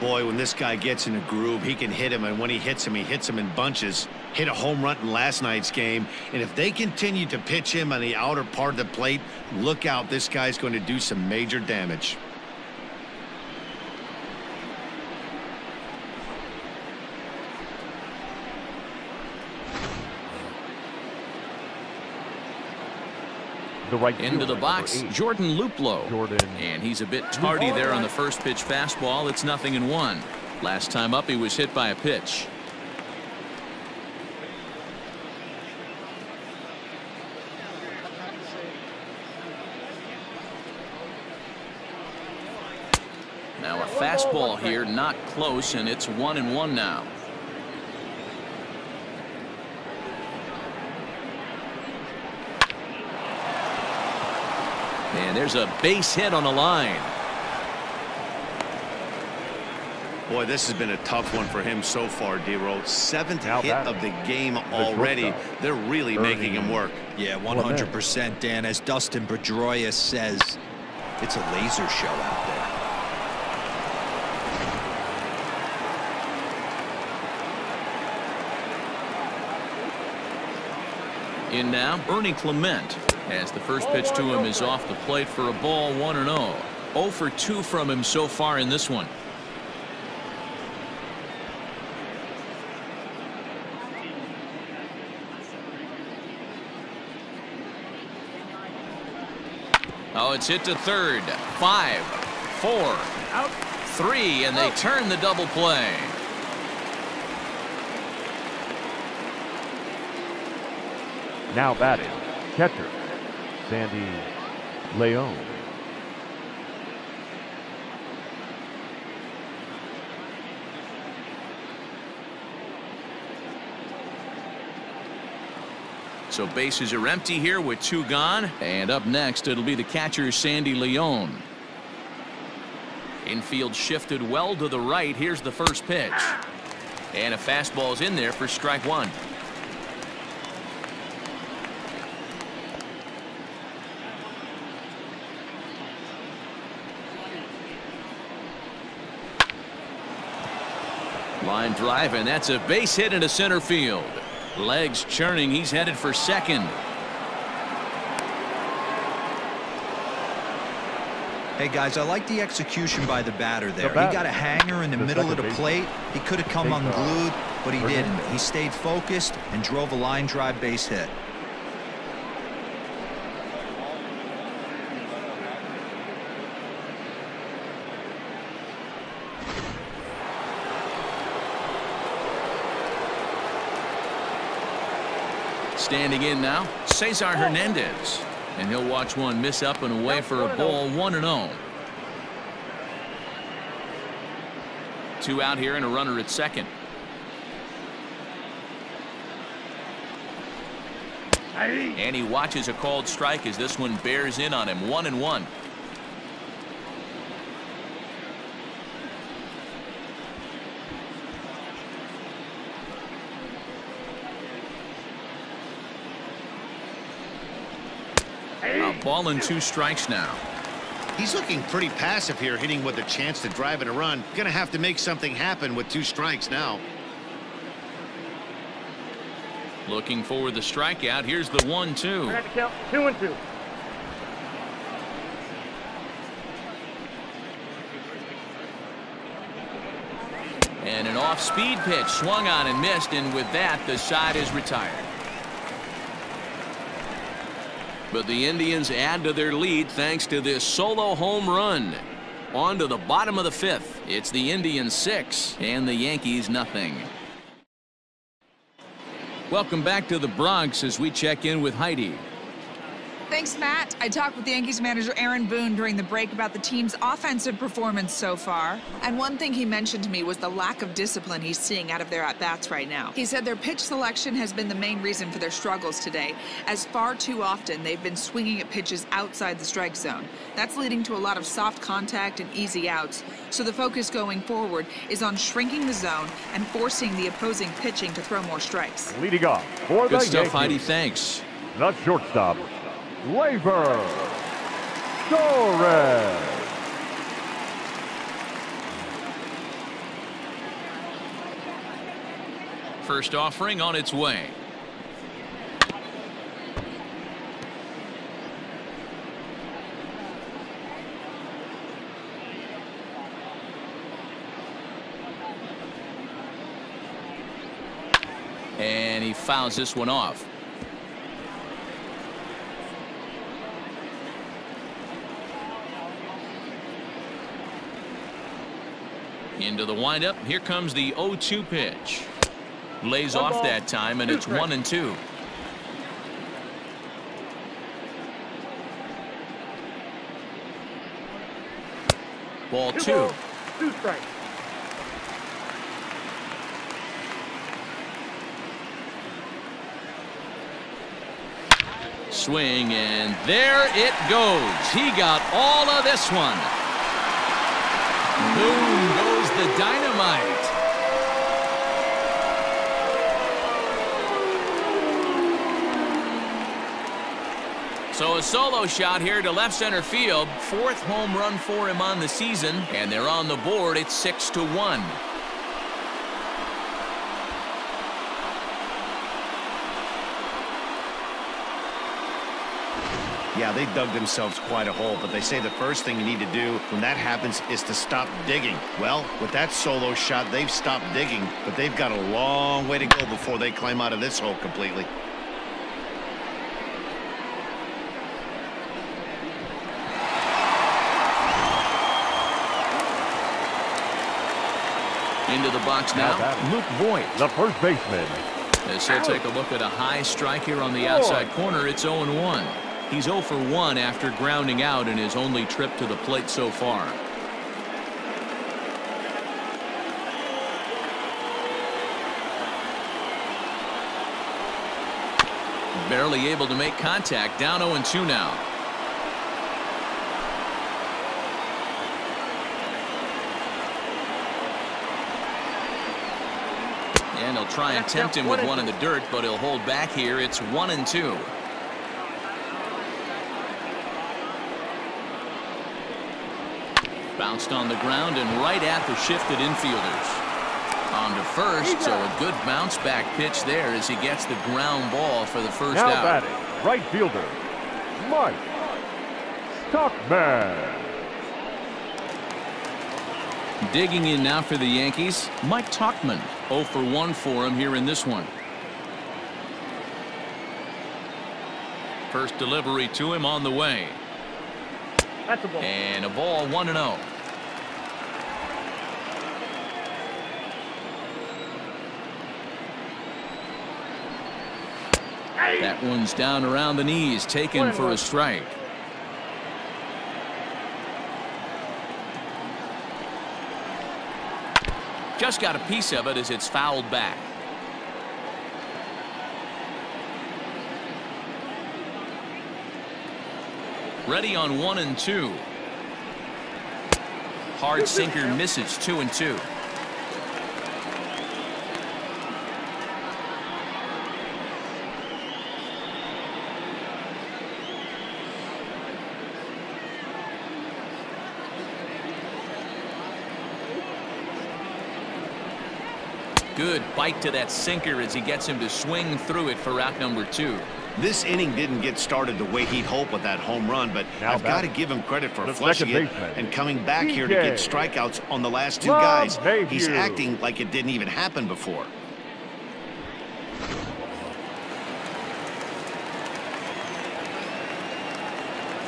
Boy, when this guy gets in a groove, he can hit him, and when he hits him, he hits him in bunches. Hit a home run in last night's game, and if they continue to pitch him on the outer part of the plate, look out, this guy's going to do some major damage. the right into the box. Jordan Luplow Jordan. And he's a bit tardy there on the first pitch fastball. It's nothing in one. Last time up, he was hit by a pitch. Now a fastball here, not close, and it's one and one now. And there's a base hit on the line. Boy, this has been a tough one for him so far, D-Roll. Seventh Now hit batting. of the game already. shortstop, They're really making him work. Yeah, 100%, Dan. As Dustin Pedroia says, it's a laser show out there. In now, Ernie Clement. As the first pitch to him is off the plate for a ball 1 and 0. 0 for 2 from him so far in this one. Oh, it's hit to third. Five, four, Out. three, and they turn the double play. Now batting, catcher, Sandy Leon. So bases are empty here with two gone. And up next, it'll be the catcher, Sandy Leon. Infield shifted well to the right. Here's the first pitch. And a fastball's in there for strike one. Line drive, and that's a base hit into center field. Legs churning. He's headed for second. Hey guys, I like the execution by the batter there. batter. He got a hanger in the, The middle of the baseman. plate. He could have come Take unglued, but he didn't. He stayed focused and drove a line drive base hit. Standing in now, Cesar Hernandez. And he'll watch one miss up and away for a ball 1 and 0. Two out here and a runner at second. And he watches a called strike as this one bears in on him. One and one. A ball and two strikes now. He's looking pretty passive here, hitting with a chance to drive in a run. Going to have to make something happen with two strikes now. Looking for the strikeout. Here's the one two. I got to count two and two. And an off speed pitch swung on and missed and with that the side is retired. But the Indians add to their lead thanks to this solo home run. On to the bottom of the fifth. It's the Indians six and the Yankees nothing. Welcome back to the Bronx as we check in with Heidi. Thanks, Matt. I talked with the Yankees manager Aaron Boone during the break about the team's offensive performance so far. And one thing he mentioned to me was the lack of discipline he's seeing out of their at bats right now. He said their pitch selection has been the main reason for their struggles today, as far too often they've been swinging at pitches outside the strike zone. That's leading to a lot of soft contact and easy outs. So the focus going forward is on shrinking the zone and forcing the opposing pitching to throw more strikes. Leading off for the Good stuff, Heidi. Thanks. the shortstop, Gleyber Torres. First offering on its way. And he fouls this one off. Into the windup. Here comes the 0-2 pitch. Lays One off ball, that time, and it's one and two. Ball Two two. Two strikes. Swing, and there it goes. He got all of this one. Boom dynamite. So a solo shot here to left center field. Fourth home run for him on the season, and they're on the board. It's six to one. Yeah, they dug themselves quite a hole, but they say the first thing you need to do when that happens is to stop digging. Well, with that solo shot, they've stopped digging, but they've got a long way to go before they climb out of this hole completely. Into the box now, Now Luke Voit. The first baseman. As he'll take a look at a high strike here on the outside corner, it's 0-1. He's 0 for 1 after grounding out in his only trip to the plate so far. Barely able to make contact. Down 0-2 now. And he'll try and tempt him with one in the dirt, but he'll hold back here. It's 1 and 2. Bounced on the ground and right at the shifted infielders. On to first, so a good bounce back pitch there as he gets the ground ball for the first Now out. batting, right fielder, Mike Tauchman. Digging in now for the Yankees, Mike Tauchman. 0 for 1 for him here in this one. First delivery to him on the way. That's a ball. And a ball 1 and oh. 0. That one's down around the knees, taken for a strike. Just got a piece of it as it's fouled back. Ready on one and two. Hard sinker misses two and two. Good bite to that sinker as he gets him to swing through it for out number two. This inning didn't get started the way he'd hoped with that home run, but Now I've got to give him credit for flushing it and coming back here to get strikeouts on the last two Rob guys. He's acting like it didn't even happen before.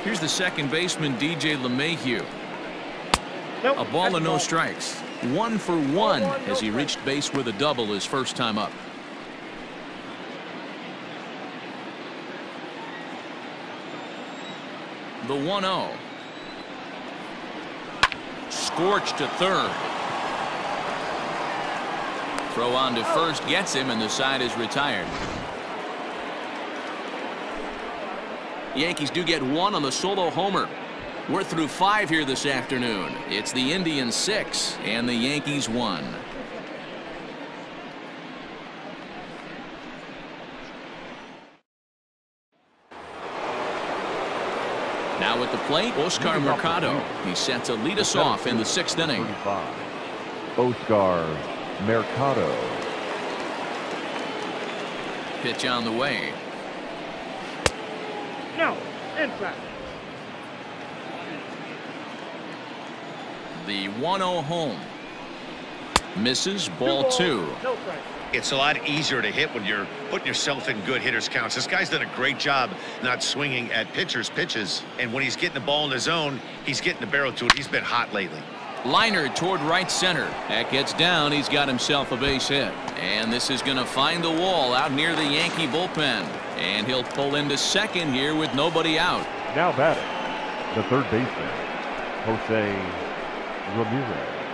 Here's the second baseman, DJ LeMahieu. Nope, A ball that's and no strikes. One for one as he reached base with a double his first time up. The 1 0. Scorched to third. Throw on to first gets him, and the side is retired. Yankees do get one on the solo homer. We're through five here this afternoon. It's the Indians six and the Yankees one. Now at the plate, Oscar Mercado. He's set to lead us off in the sixth inning. Oscar Mercado. Pitch on the way. No, inside. The 1-0 home. Misses ball two. It's a lot easier to hit when you're putting yourself in good hitters counts. This guy's done a great job not swinging at pitchers' pitches. And when he's getting the ball in the zone, he's getting the barrel to it. He's been hot lately. Liner toward right center. That gets down. He's got himself a base hit. And this is going to find the wall out near the Yankee bullpen. And he'll pull into second here with nobody out. Now batting, the third baseman, Jose Ramirez.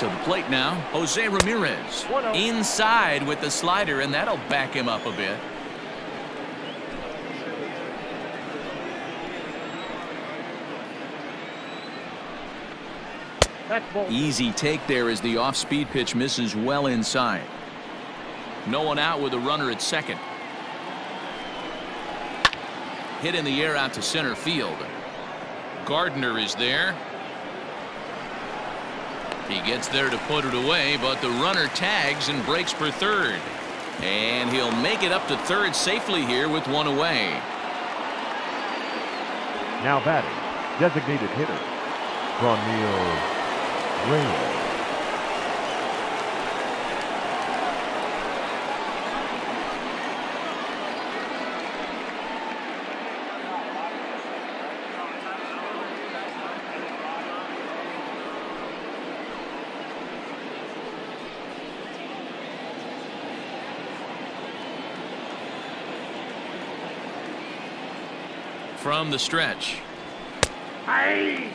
To the plate now, Jose Ramirez. Oh. Inside with the slider, and that'll back him up a bit. Easy take there as the off-speed pitch misses well inside. No one out with a runner at second. Hit in the air out to center field. Gardner is there. He gets there to put it away, but the runner tags and breaks for third. And he'll make it up to third safely here with one away. Now batting, designated hitter, Franmil Reyes. From the stretch. Hey!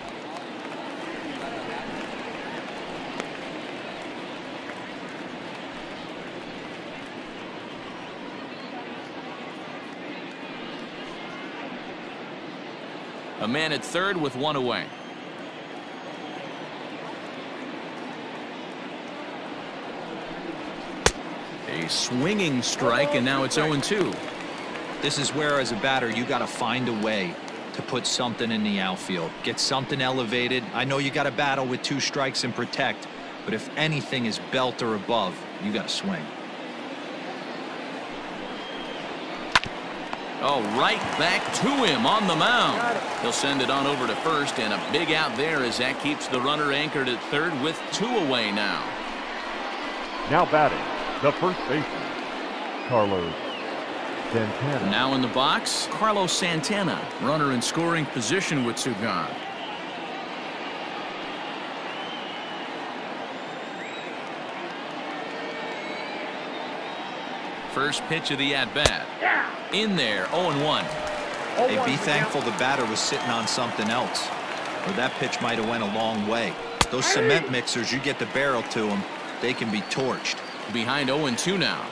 A man at third with one away. A swinging strike, and now it's 0-2. This is where, as a batter, you got to find a way to put something in the outfield. Get something elevated. I know you got to battle with two strikes and protect, but if anything is belt or above, you got to swing. Oh, right back to him on the mound. He'll send it on over to first, and a big out there as that keeps the runner anchored at third with two away now. Now batting, the first baseman, Carlos Santana. Now in the box, Carlos Santana, runner in scoring position with two gone. First pitch of the at-bat. In there, 0-1. Hey, be thankful the batter was sitting on something else, or that pitch might have went a long way. Those cement mixers, you get the barrel to them, they can be torched. Behind 0-2 now.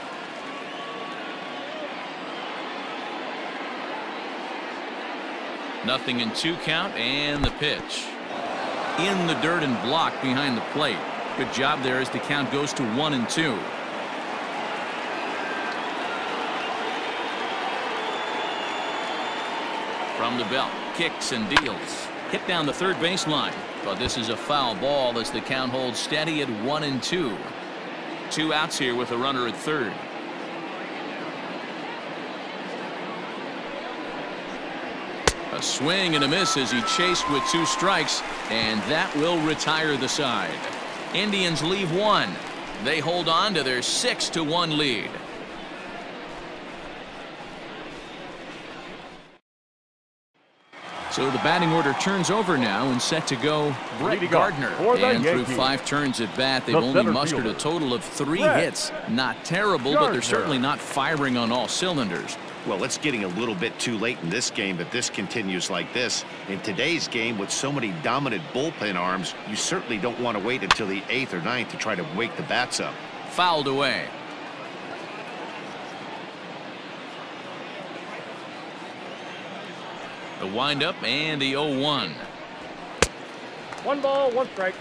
Nothing in two count and the pitch. In the dirt and blocked behind the plate. Good job there as the count goes to one and two. The belt, kicks and deals. Hit down the third baseline. But this is a foul ball as the count holds steady at one and two. Two outs here with a runner at third. A swing and a miss as he chased with two strikes, and that will retire the side. Indians leave one. They hold on to their 6 to one lead. So the batting order turns over now and set to go Brett Gardner. And through five turns at bat, they've only mustered a total of three hits. Not terrible, but they're certainly not firing on all cylinders. Well, it's getting a little bit too late in this game if this continues like this. In today's game, with so many dominant bullpen arms, you certainly don't want to wait until the eighth or ninth to try to wake the bats up. Fouled away. The windup and the 0-1. One ball, one strike.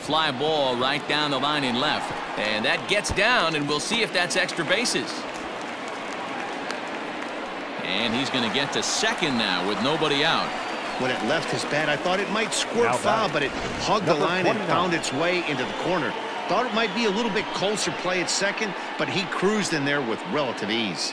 Fly ball right down the line in left. And that gets down, and we'll see if that's extra bases. And he's going to get to second now with nobody out. When it left his bat, I thought it might squirt foul, but it hugged the line and found its way into the corner. Thought it might be a little bit closer play at second, but he cruised in there with relative ease.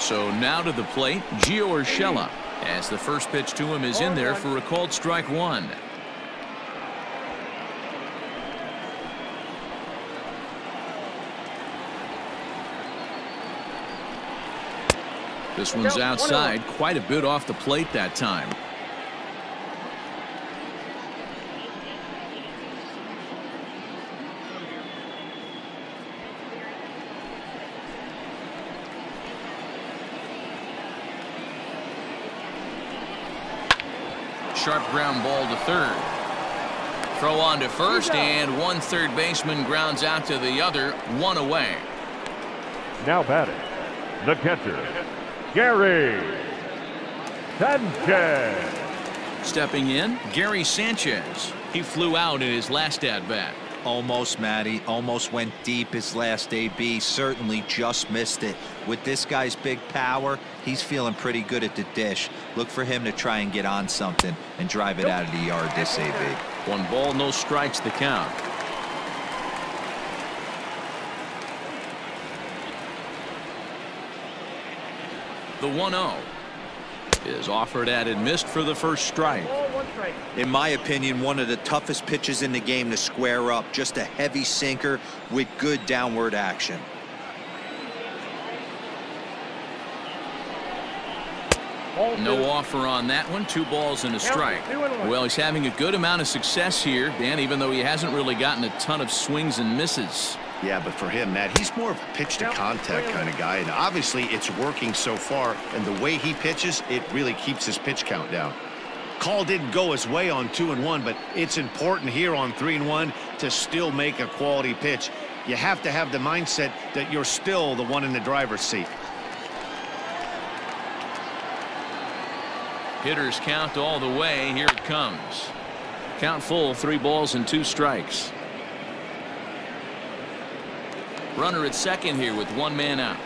So now to the plate, Gio Urshela, as the first pitch to him is in there for a called strike one. This one's outside, quite a bit off the plate that time. Sharp ground ball to third. Throw on to first, and one third baseman grounds out to the other, one away. Now batting, the catcher, Gary Sanchez. Stepping in, Gary Sanchez. He flew out in his last at-bat. Almost, Matty. Almost went deep his last AB. Certainly just missed it. With this guy's big power, he's feeling pretty good at the dish. Look for him to try and get on something and drive it out of the yard this AB. One ball, no strikes the count. The 1-0 is offered at and missed for the first strike. In my opinion, one of the toughest pitches in the game to square up. Just a heavy sinker with good downward action. No offer on that one. Two balls and a strike. Well, he's having a good amount of success here, Dan, even though he hasn't really gotten a ton of swings and misses. Yeah, but for him, Matt, he's more of a pitch to contact kind of guy. And obviously, it's working so far. And the way he pitches, it really keeps his pitch count down. Call didn't go his way on two and one, but it's important here on three and one to still make a quality pitch. You have to have the mindset that you're still the one in the driver's seat. Hitters count all the way. Here it comes. Count full, three balls and two strikes. Runner at second here with one man out.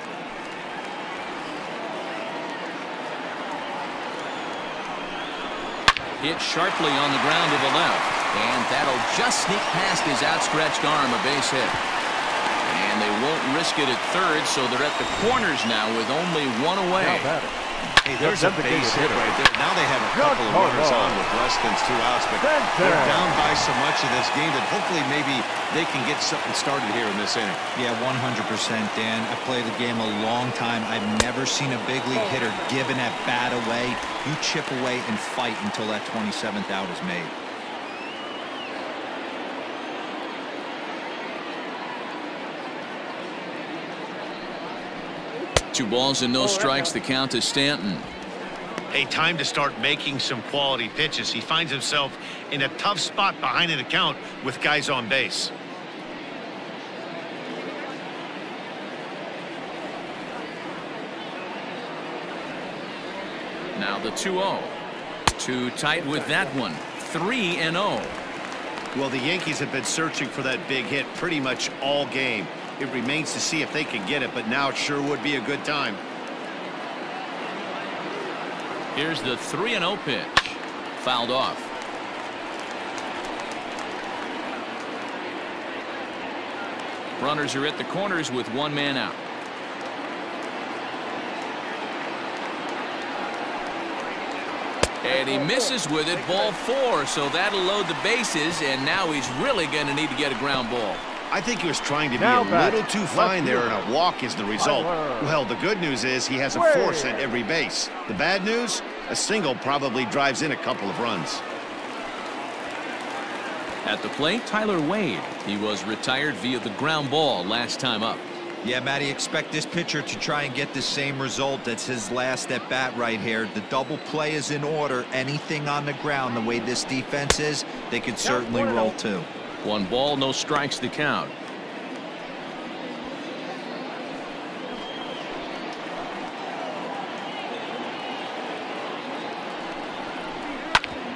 Hit sharply on the ground to the left. And that'll just sneak past his outstretched arm, a base hit. And they won't risk it at third, so they're at the corners now with only one away. Hey, there's a base hit right there. Now they have a couple of runners on with less than two outs, but they're down by so much in this game that hopefully maybe they can get something started here in this inning. Yeah, 100%, Dan. I played the game a long time. I've never seen a big league hitter give an at-bat away. You chip away and fight until that 27th out is made. Two balls and no oh, strikes. The count is Stanton. Hey, time to start making some quality pitches. He finds himself in a tough spot behind an account with guys on base. Now the 2-0. Too tight with that one. 3-0. Well, the Yankees have been searching for that big hit pretty much all game. It remains to see if they can get it, but now it sure would be a good time. Here's the 3-0 pitch. Fouled off. Runners are at the corners with one man out. And he misses with it, ball four, so that'll load the bases, and now he's really going to need to get a ground ball. I think he was trying to be Now a back. little too fine there, and a walk is the result. Well, the good news is he has a force at every base. The bad news? A single probably drives in a couple of runs. At the plate, Tyler Wade. He was retired via the ground ball last time up. Yeah, Matty, expect this pitcher to try and get the same result. That's his last at bat right here. The double play is in order. Anything on the ground, the way this defense is, they could certainly roll too. One ball, no strikes the count.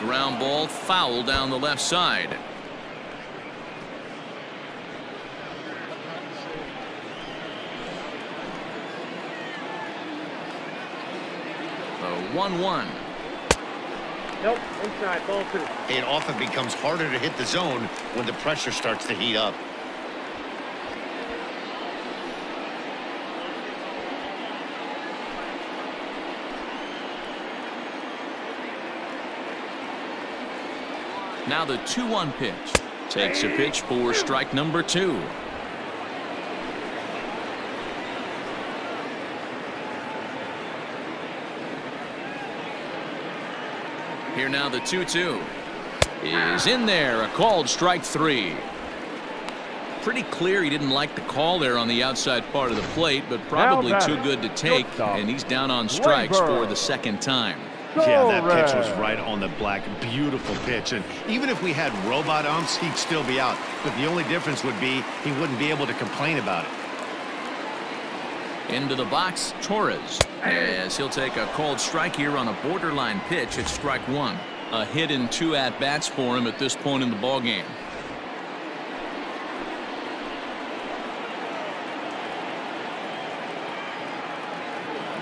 Ground ball foul down the left side. The 1-1. Nope, inside, ball two. It often becomes harder to hit the zone when the pressure starts to heat up. Now the 2-1 pitch. Takes a pitch for strike number two. Here now the 2-2 is in there. A called strike three. Pretty clear he didn't like the call there on the outside part of the plate, but probably too good to take, and he's down on strikes for the second time. Yeah, that pitch was right on the black. Beautiful pitch. And even if we had robot umps, he'd still be out. But the only difference would be he wouldn't be able to complain about it. Into the box, Torres, as he'll take a called strike here on a borderline pitch at strike one. A hit in two at-bats for him at this point in the ballgame.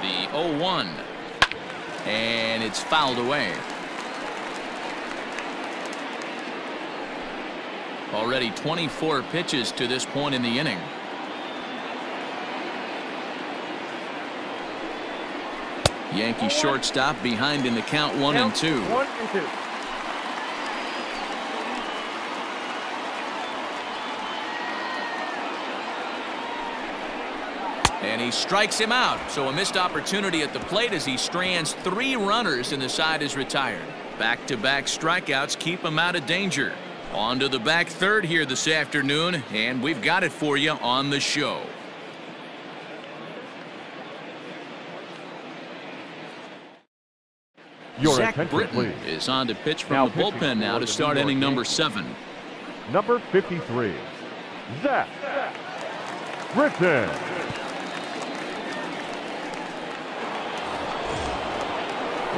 The 0-1 and it's fouled away. Already 24 pitches to this point in the inning. Yankee shortstop behind in the count one and two. One and two. And he strikes him out. So a missed opportunity at the plate as he strands three runners and the side is retired. Back-to-back -back strikeouts keep him out of danger. On to the back third here this afternoon, and we've got it for you on the show. Your Zach attention, Britton please. is on to pitch from Now the bullpen now to start New York inning number seven. Number 53, Zach Britton.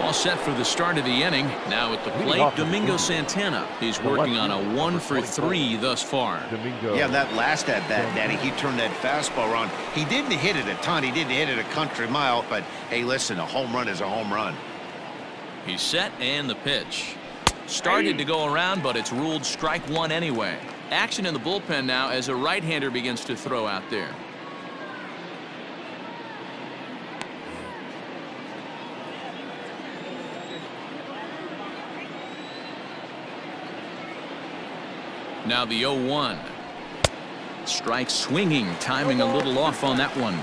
All set for the start of the inning. Now at the plate, Domingo. Santana. He's working on a one for three thus far. Yeah, that last at bat, Danny, he turned that fastball around. He didn't hit it a ton. He didn't hit it a country mile. But hey, listen, a home run is a home run. He's set and the pitch. Started to go around, but it's ruled strike one anyway. Action in the bullpen now as a right-hander begins to throw out there. Now the 0-1. Strike swinging, timing a little off on that one.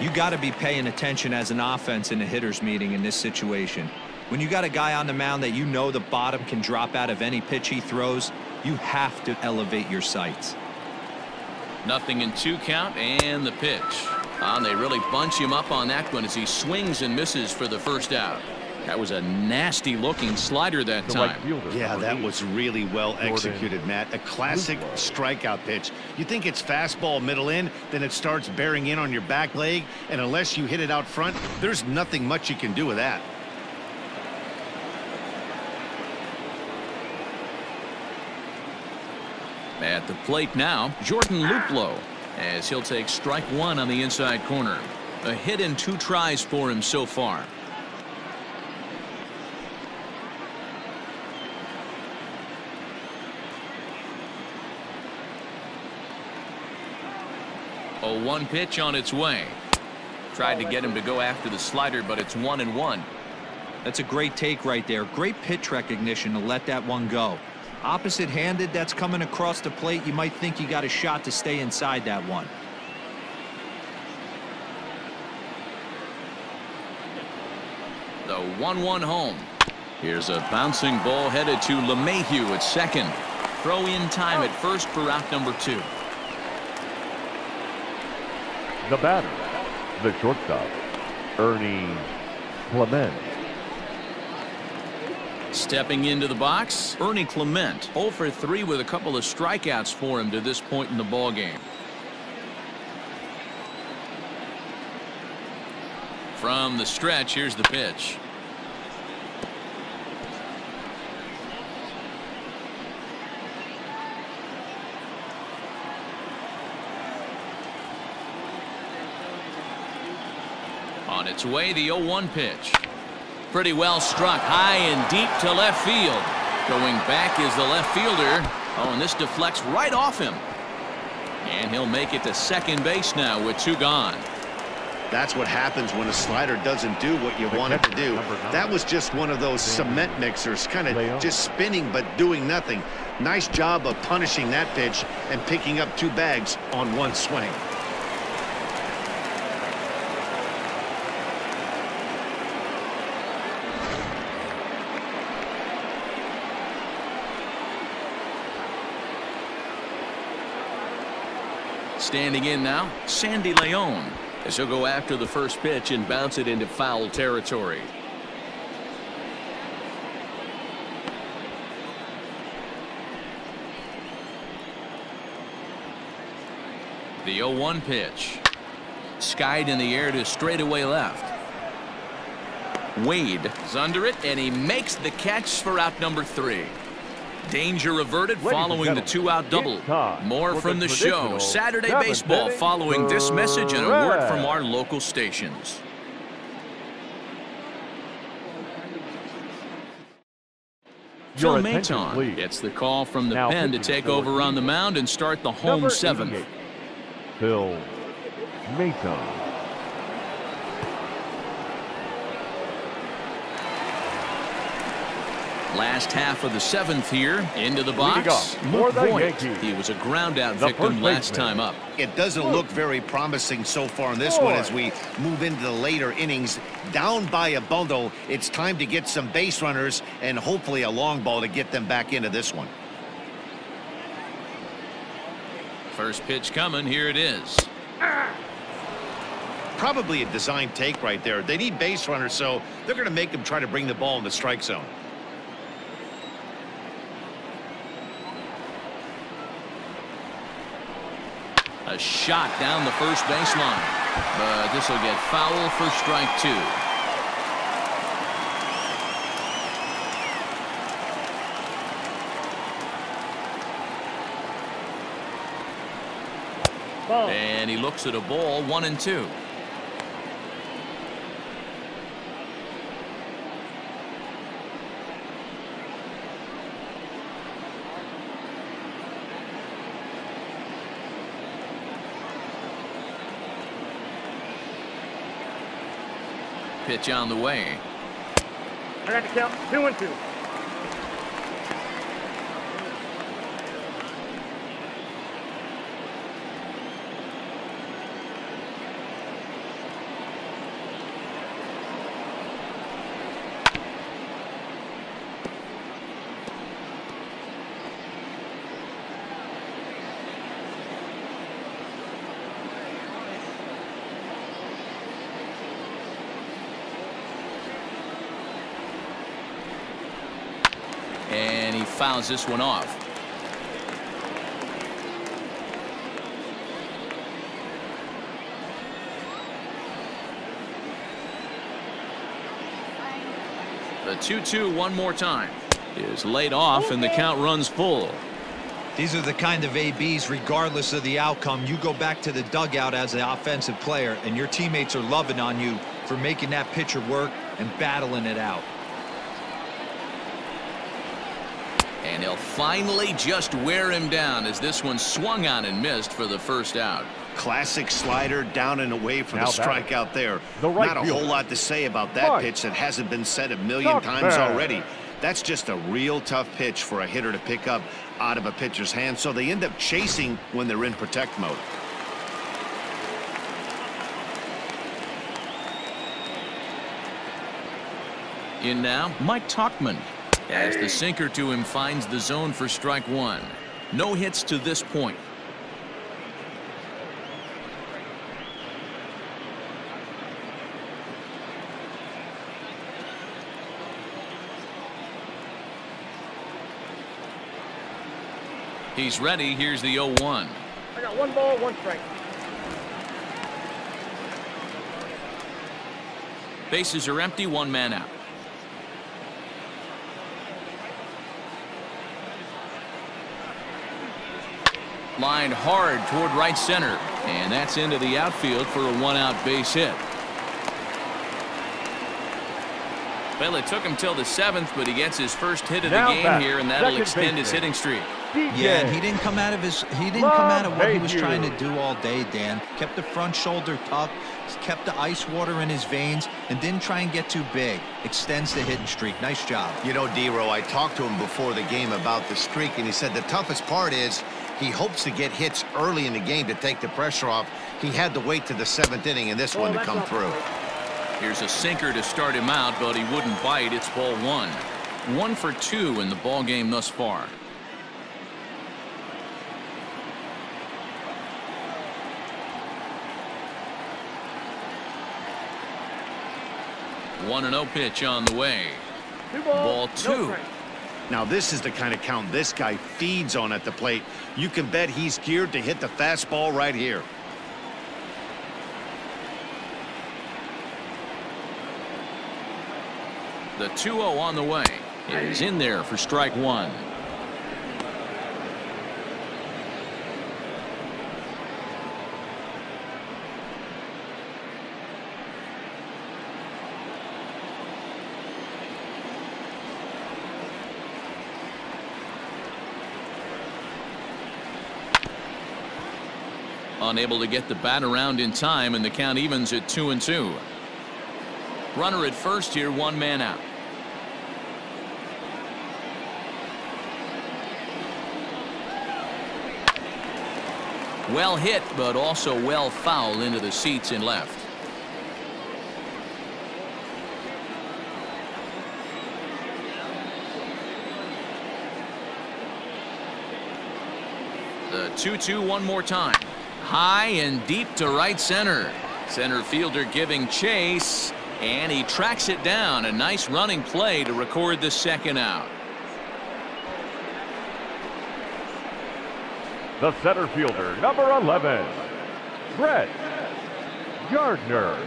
You got to be paying attention as an offense in a hitter's meeting in this situation. When you got a guy on the mound that you know the bottom can drop out of any pitch he throws, you have to elevate your sights. Nothing in two count and the pitch. Ah, and they really bunch him up on that one as he swings and misses for the first out. That was a nasty looking slider that the right time. fielder. Yeah, that eight. was really well Jordan executed, Matt. A classic Luplow. strikeout pitch. You think it's fastball middle in, then it starts bearing in on your back leg, and unless you hit it out front, there's nothing much you can do with that. At the plate now, Jordan Luplow as he'll take strike one on the inside corner. A hit and two tries for him so far. One pitch on its way. Tried to get him to go after the slider, but it's one and one. That's a great take right there. Great pitch recognition to let that one go. Opposite handed, that's coming across the plate. You might think you got a shot to stay inside that one. The 1-1 home. Here's a bouncing ball headed to LeMahieu at second. Throw in time at first for out number two. The batter, the shortstop, Ernie Clement. Stepping into the box, Ernie Clement, 0 for 3 with a couple of strikeouts for him to this point in the ball game. From the stretch, here's the pitch. On its way, the 0-1 pitch. Pretty well struck high and deep to left field. Going back is the left fielder. Oh, and this deflects right off him. And he'll make it to second base now with two gone. That's what happens when a slider doesn't do what you want it to do. That was just one of those cement mixers, kind of just spinning but doing nothing. Nice job of punishing that pitch and picking up two bags on one swing. Standing in now, Sandy Leon. As he'll go after the first pitch and bounce it into foul territory. The 0-1 pitch. Skied in the air to straightaway left. Wade is under it, and he makes the catch for out number three. Danger averted following the two-out double. More from the show. Saturday Baseball following this message and a word from our local stations. Phil Maton gets the call from the now pen to take over on the mound and start the home seventh. Phil Maton. Last half of the seventh here into the box. Luke Voit. He was a ground out the victim last time up. It doesn't look very promising so far in this Boy. one as we move into the later innings. Down by a bundle, it's time to get some base runners and hopefully a long ball to get them back into this one. First pitch coming. Here it is. Probably a design take right there. They need base runners, so they're going to make them try to bring the ball in the strike zone. A shot down the first baseline. But this will get foul for strike two. Ball. And he looks at a ball, one and two. Pitch on the way. I got to count two and two. Fouls this one off. The 2-2 one more time is laid off and the count runs full. These are the kind of ABs, regardless of the outcome, you go back to the dugout as an offensive player, and your teammates are loving on you for making that pitcher work and battling it out. And he'll finally just wear him down as this one swung on and missed for the first out. Classic slider down and away from now the strikeout there. The right Not a fielder. whole lot to say about that right. pitch that hasn't been said a million Not times bad. already. That's just a real tough pitch for a hitter to pick up out of a pitcher's hand. So they end up chasing when they're in protect mode. In now, Mike Tauchman as the sinker to him finds the zone for strike one. No hits to this point. He's ready. Here's the 0-1. I got one ball, one strike. Bases are empty, one man out. Lined hard toward right center. And that's into the outfield for a one-out base hit. Well, it took him till the seventh, but he gets his first hit of the now game back. here, and that'll Second extend his hitting streak. Yeah, and he didn't come out of his he didn't Love come out of what he was you. trying to do all day, Dan. Kept the front shoulder tucked, kept the ice water in his veins, and didn't try and get too big. Extends the hitting streak. Nice job. You know, Dero, I talked to him before the game about the streak, and he said the toughest part is he hopes to get hits early in the game to take the pressure off. He had to wait to the seventh inning in this oh, one to come through. Here's a sinker to start him out, but he wouldn't bite. It's ball one. One for two in the ball game thus far. One and 0 pitch on the way. Two ball, ball two. No now this is the kind of count this guy feeds on at the plate. You can bet he's geared to hit the fastball right here. The 2 0 on the way is in there for strike one. Unable to get the bat around in time, and the count evens at two and two. Runner at first here, one man out. Well hit, but also well foul into the seats in left. The 2 2 one more time. High and deep to right center. Center fielder giving chase, and he tracks it down. A nice running play to record the second out. The center fielder, number 11, Brett Gardner.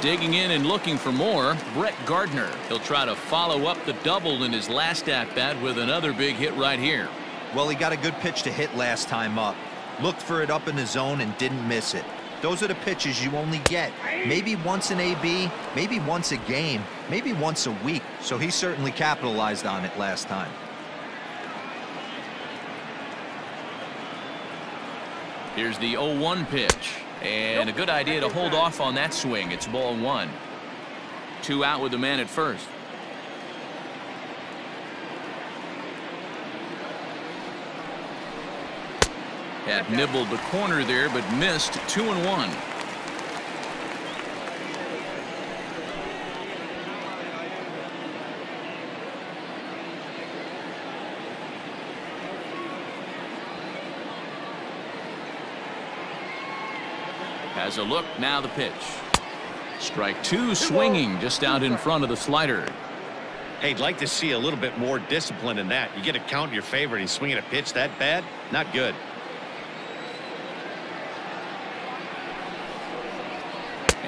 Digging in and looking for more, Brett Gardner. He'll try to follow up the double in his last at bat with another big hit right here. Well, he got a good pitch to hit last time up. Looked for it up in the zone and didn't miss it. Those are the pitches you only get. Maybe once an AB, maybe once a game, maybe once a week. So he certainly capitalized on it last time. Here's the 0-1 pitch. And a good idea to hold off on that swing. It's ball one. Two out with the man at first. Had nibbled the corner there, but missed two and one. Has a look, now the pitch. Strike two swinging just out in front of the slider. Hey, would like to see a little bit more discipline in that. You get a count in your favor and swinging a pitch that bad? Not good.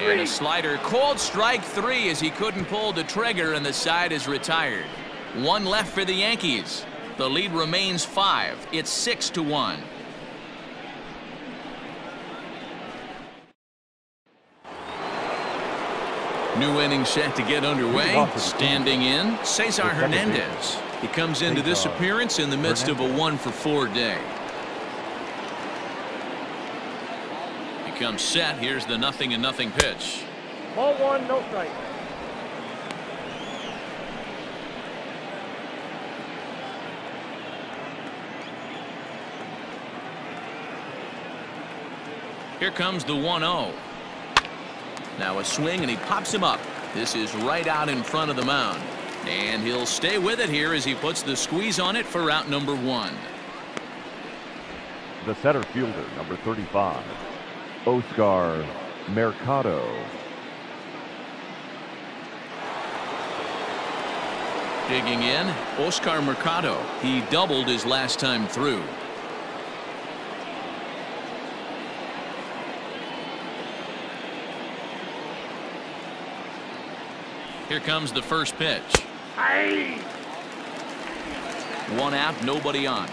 And a slider called strike three as he couldn't pull the trigger and the side is retired. One left for the Yankees. The lead remains five. It's six to one. New inning set to get underway. Standing in, Cesar Hernandez. He comes into this appearance in the midst of a one for four day. He comes set. Here's the nothing and nothing pitch. Ball one, no strike. Here comes the 1 0. Now a swing and he pops him up. This is right out in front of the mound. And he'll stay with it here as he puts the squeeze on it for out number one. The center fielder, number 35, Oscar Mercado. Digging in, Oscar Mercado. He doubled his last time through. Here comes the first pitch. Hey! One out, nobody on.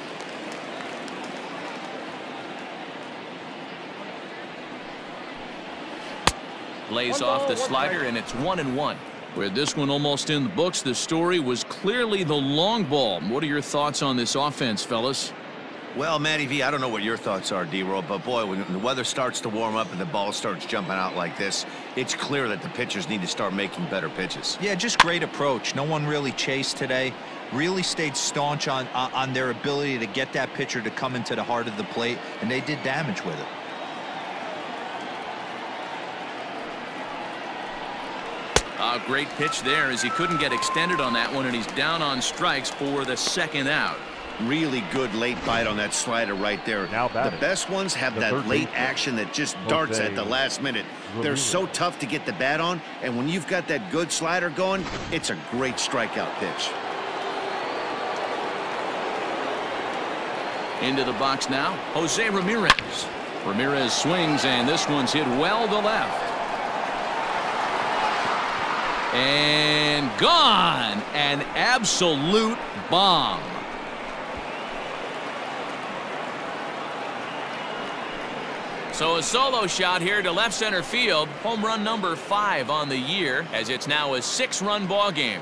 Lays One off ball, the slider, and it's one and one. With this one almost in the books, the story was clearly the long ball. What are your thoughts on this offense, fellas? Well, Matty V, I don't know what your thoughts are, D-Roll, but boy, when the weather starts to warm up and the ball starts jumping out like this, it's clear that the pitchers need to start making better pitches. Yeah, just great approach. No one really chased today. Really stayed staunch on on on their ability to get that pitcher to come into the heart of the plate, and they did damage with it. A great pitch there as he couldn't get extended on that one, and he's down on strikes for the second out. Really good late bite on that slider right there. Now the best ones have The that late baseman, action that just darts Jose at the last minute. They're so tough to get the bat on, and when you've got that good slider going, it's a great strikeout pitch. Into the box now, Jose Ramirez. Ramirez swings, and this one's hit well to left. And gone. An absolute bomb. So a solo shot here to left center field. Home run number five on the year, as it's now a six-run ball game.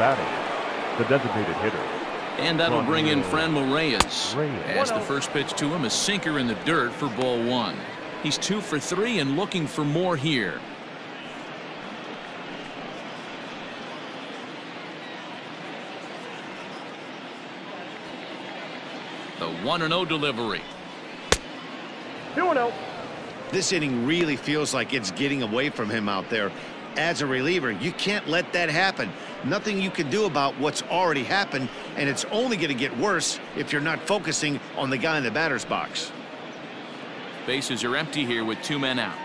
Now the designated hitter. And that'll bring in Franmil Reyes. Reyes. As the first pitch to him, a sinker in the dirt for ball one. He's two for three and looking for more here. The 1 0 delivery. 2 0. This inning really feels like it's getting away from him out there. As a reliever, you can't let that happen. Nothing you can do about what's already happened, and it's only going to get worse if you're not focusing on the guy in the batter's box. Bases are empty here with two men out.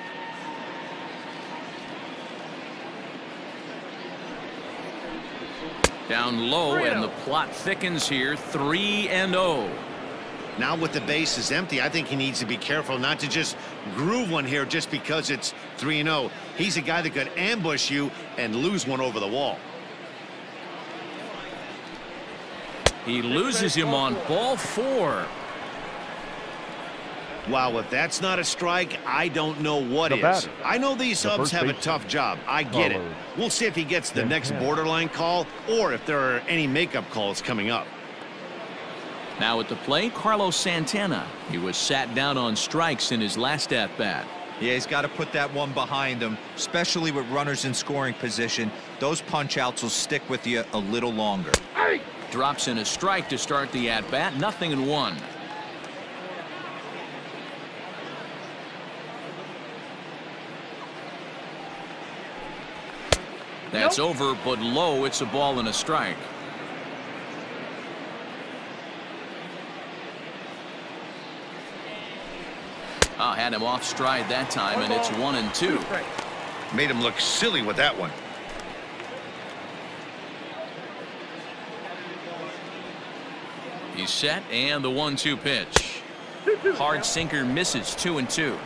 Down low, and the oh. plot thickens here 3 and 0. Now with the bases empty, I think he needs to be careful not to just groove one here just because it's 3-0. He's a guy that could ambush you and lose one over the wall. He loses him on ball four. Wow, if that's not a strike, I don't know what The is. batter. I know these The subs have a tough job. I get it. We'll see if he gets the next Santana. borderline call or if there are any makeup calls coming up. Now at the plate, Carlos Santana. He was sat down on strikes in his last at bat. Yeah, he's got to put that one behind him, especially with runners in scoring position. Those punch outs will stick with you a little longer. Hey! Drops in a strike to start the at bat. Nothing in one. That's over, but low. It's a ball and a strike. Oh, had him off stride that time, and it's one and two. strikes. Made him look silly with that one. He's set, and the one-two pitch. Hard sinker misses two and two.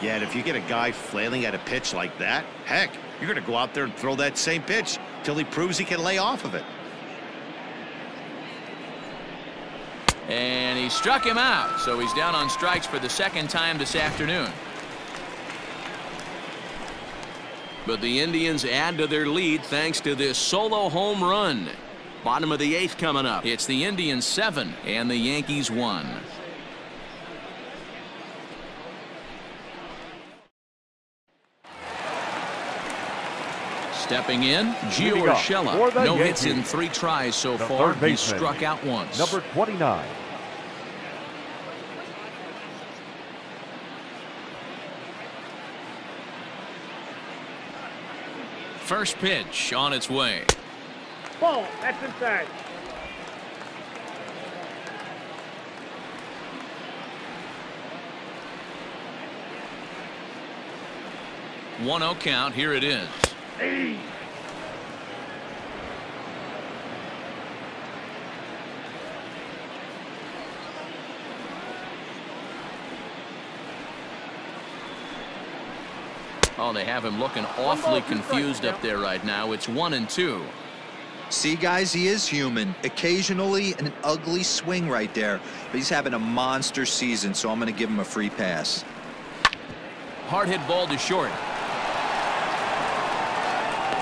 Yeah, and if you get a guy flailing at a pitch like that, heck, you're going to go out there and throw that same pitch till he proves he can lay off of it. And he struck him out, so he's down on strikes for the second time this afternoon. But the Indians add to their lead thanks to this solo home run. Bottom of the eighth coming up. It's the Indians seven and the Yankees one. Stepping in, Gio Leading Urshela. for the No hits in three tries so The far. third He's struck out once. Number 29. First pitch on its way. Ball. That's inside. One 0 count. Here it is. Hey! Oh, they have him looking awfully confused up there right now. It's one and two. See, guys, he is human. Occasionally, an ugly swing right there, but he's having a monster season, so I'm going to give him a free pass. Hard hit ball to short.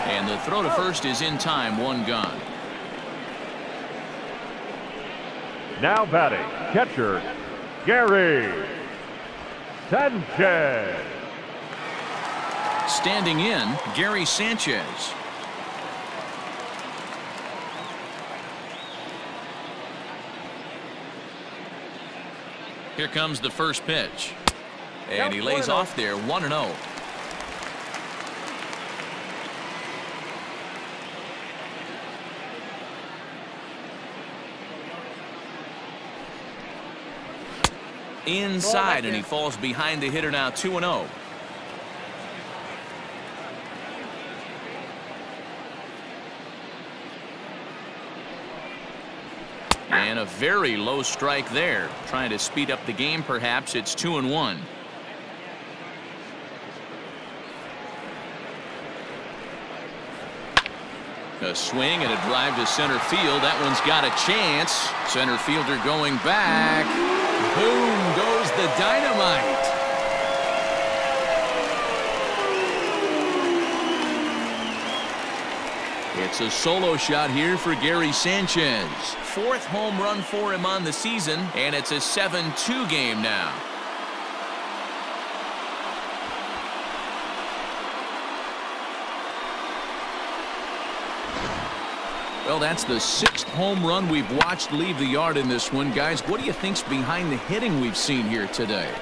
And the throw to first is in time. One gone. Now batting, catcher, Gary Sanchez. Standing in, Gary Sanchez. Here comes the first pitch. And he lays off there 1 0. Inside, and he falls behind the hitter now 2 0. And a very low strike there. Trying to speed up the game, perhaps. It's 2 and 1. A swing and a drive to center field. That one's got a chance. Center fielder going back. Boom goes the dynamite. It's a solo shot here for Gary Sanchez. Fourth home run for him on the season, and it's a 7-2 game now. Well, that's the sixth home run we've watched leave the yard in this one. Guys, what do you think's behind the hitting we've seen here today?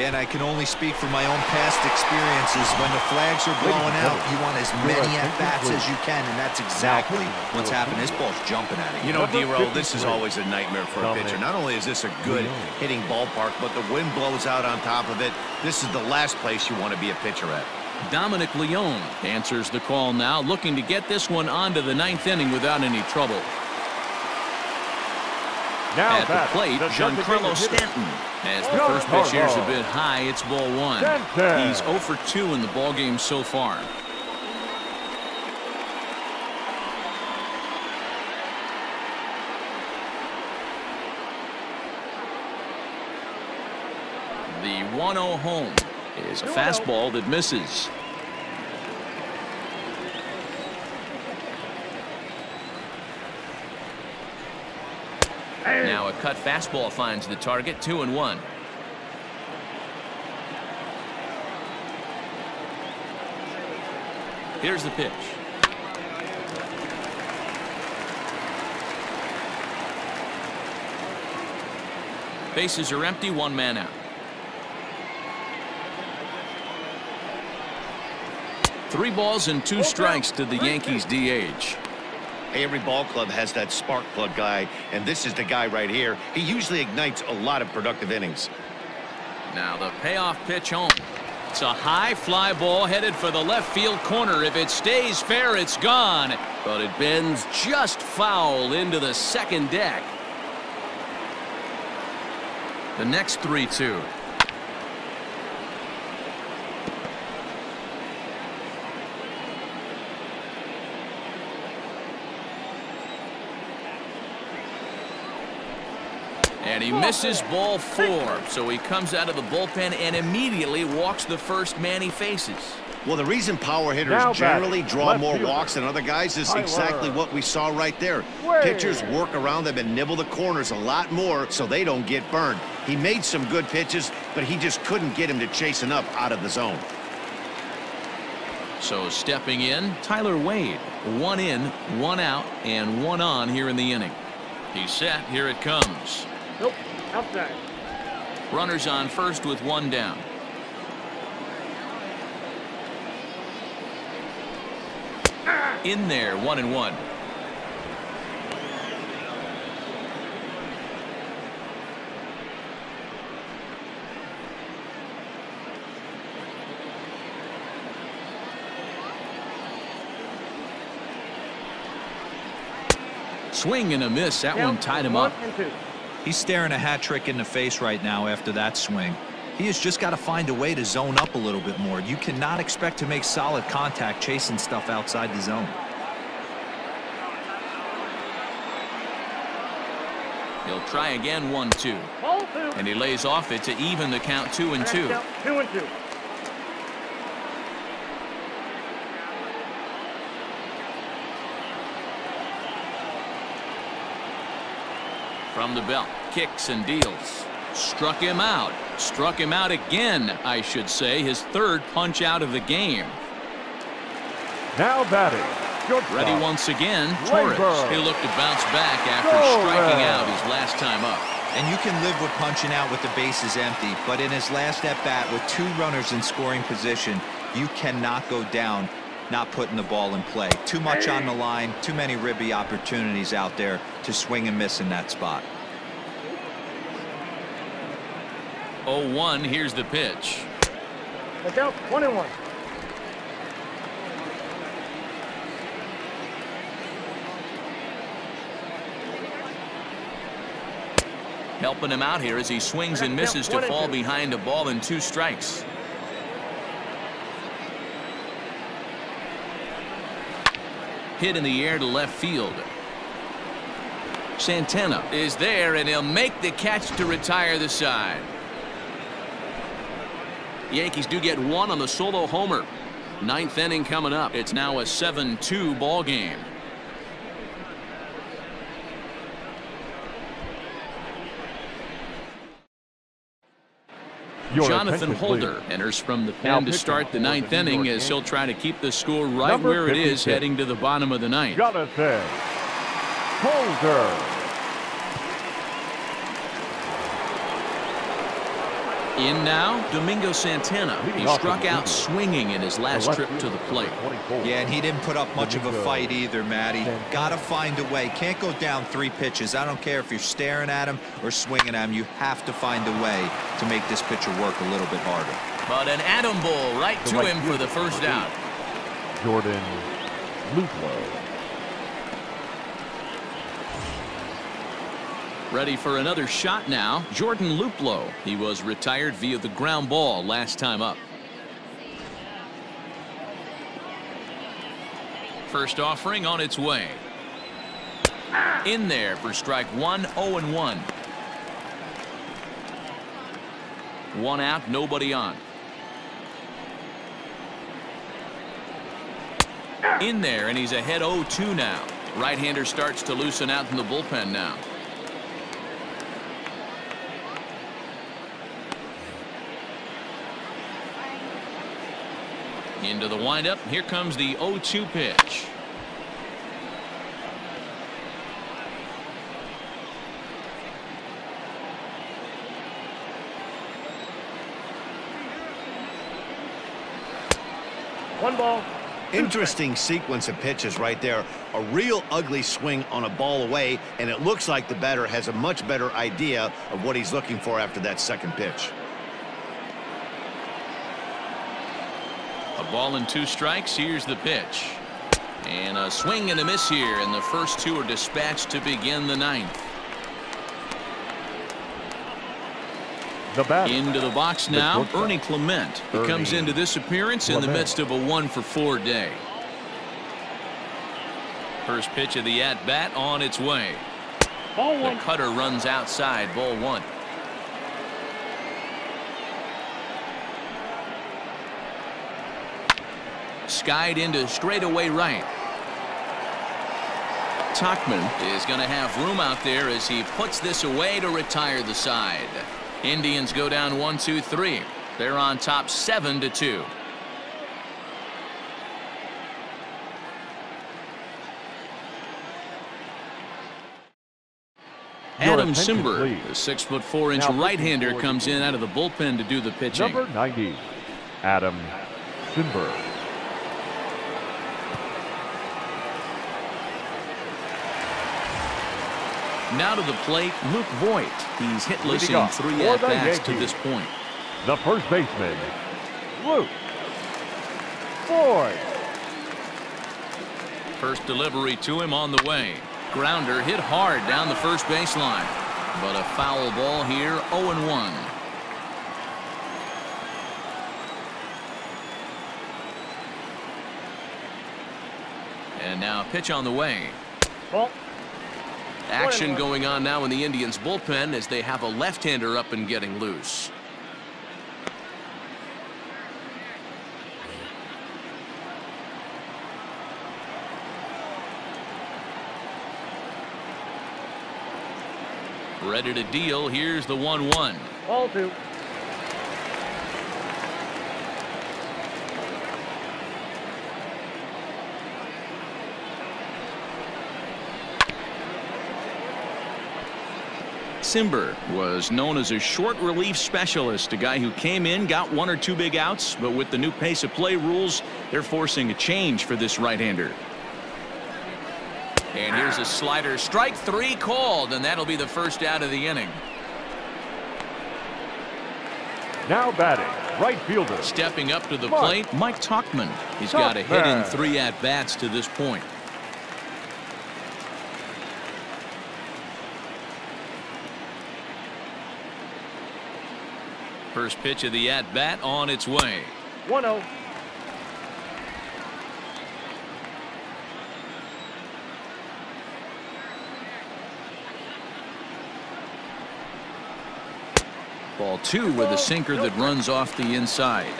Dan, I can only speak from my own past experiences. When the flags are blowing out, you want as many at-bats as you can, and that's exactly what's happened. This ball's jumping at it. You know, D-Roll, this is always a nightmare for a pitcher. Not only is this a good hitting ballpark, but the wind blows out on top of it. This is the last place you want to be a pitcher at. Dominic Leone answers the call now, looking to get this one onto the ninth inning without any trouble. Now At the plate, Giancarlo Stanton. As the first pitch here's a bit high, it's ball one. He's 0 for 2 in the ball game so far. The 1-0 home is a fastball that misses. Now a cut fastball finds the target, two and one. Here's the pitch. Bases are empty, one man out. Three balls and two strikes to the Yankees DH. Every ball club has that spark plug guy, and this is the guy right here. He usually ignites a lot of productive innings. Now the payoff pitch home. It's a high fly ball headed for the left field corner. If it stays fair, it's gone. But it bends just foul into the second deck. The next 3-2. He misses ball four. So he comes out of the bullpen and immediately walks the first man he faces. Well, the reason power hitters Now generally draw left more fielder, walks than other guys is Tyler. exactly what we saw right there. Way. Pitchers work around them and nibble the corners a lot more so they don't get burned. He made some good pitches, but he just couldn't get him to chase enough out of the zone. So stepping in, Tyler Wade. One in, one out, and one on here in the inning. He's set. Here it comes. Nope. Outside. Runners on first with one down. In there, one and one. Swing and a miss. That one tied him one up. And two. He's staring a hat trick in the face right now after that swing. He has just got to find a way to zone up a little bit more. You cannot expect to make solid contact chasing stuff outside the zone. He'll try again, one, two. And he lays off it to even the count two and two. count, Two and two. From the belt, kicks and deals. Struck him out. Struck him out again, I should say. His third punch out of the game. Now batting. Shortstop. Ready once again, Torres. Labor. He looked to bounce back after Torres. striking out his last time up. And you can live with punching out with the bases empty, but in his last at bat with two runners in scoring position, you cannot go down not putting the ball in play. Too much on the line, too many ribby opportunities out there to swing and miss in that spot. 0-1, here's the pitch. Look out, one and one. Helping him out here as he swings and misses to fall behind a ball and two strikes. Hit in the air to left field. Santana is there, and he'll make the catch to retire the side. Yankees do get one on the solo homer. Ninth inning coming up. It's now a 7-2 ball game. Your Jonathan Holder please. enters from the pen to start the ninth inning as he'll try to keep the score right Number where it is heading to the bottom of the ninth. Jonathan Holder. In now, Domingo Santana. He struck out swinging in his last trip to the plate. Yeah, and he didn't put up much of a fight either, Matty. Got to find a way. Can't go down three pitches. I don't care if you're staring at him or swinging at him. You have to find a way to make this pitcher work a little bit harder. But an Adam Bull right to him for the first number out. Jordan Luplow. Ready for another shot now. Jordan Luplow. He was retired via the ground ball last time up. First offering on its way. In there for strike one, 0 and 1. One out, nobody on. In there, and he's ahead 0-2 now. Right-hander starts to loosen out in the bullpen now. Into the windup. Here comes the 0-2 pitch. One ball. Interesting sequence of pitches right there. A real ugly swing on a ball away, and it looks like the batter has a much better idea of what he's looking for after that second pitch. A ball and two strikes. Here's the pitch. And a swing and a miss here, and the first two are dispatched to begin the ninth. The batter. Into the box now, shortstop. Ernie Clement. He comes into this appearance in the midst of a one for four day. First pitch of the at bat on its way. Ball The one. cutter runs outside, ball one. Skied into straightaway right. Tauchman is going to have room out there as he puts this away to retire the side. Indians go down one, two, three. They're on top seven to two. Adam Cimber, please. the six foot four inch Now right-hander, comes in out of the bullpen to do the pitching. Number 90. Adam Cimber. Now to the plate, Luke Voit. He's hitless in three at-bats to this point. The first baseman. Luke Voit. First delivery to him on the way. Grounder hit hard down the first baseline. But a foul ball here, 0-1. And now pitch on the way. Ball. Action going on now in the Indians bullpen as they have a left-hander up and getting loose. Ready to deal. Here's the 1-1. Ball two. Cimber was known as a short relief specialist, a guy who came in, got one or two big outs, but with the new pace of play rules, they're forcing a change for this right-hander. And here's a slider. Strike three called, and that'll be the first out of the inning. Now batting, right fielder. Stepping up to the Mark. plate, Mike Tauchman. He's got a hit in three at-bats to this point. First pitch of the at-bat on its way. 1 0. Ball two with a sinker that runs off the inside.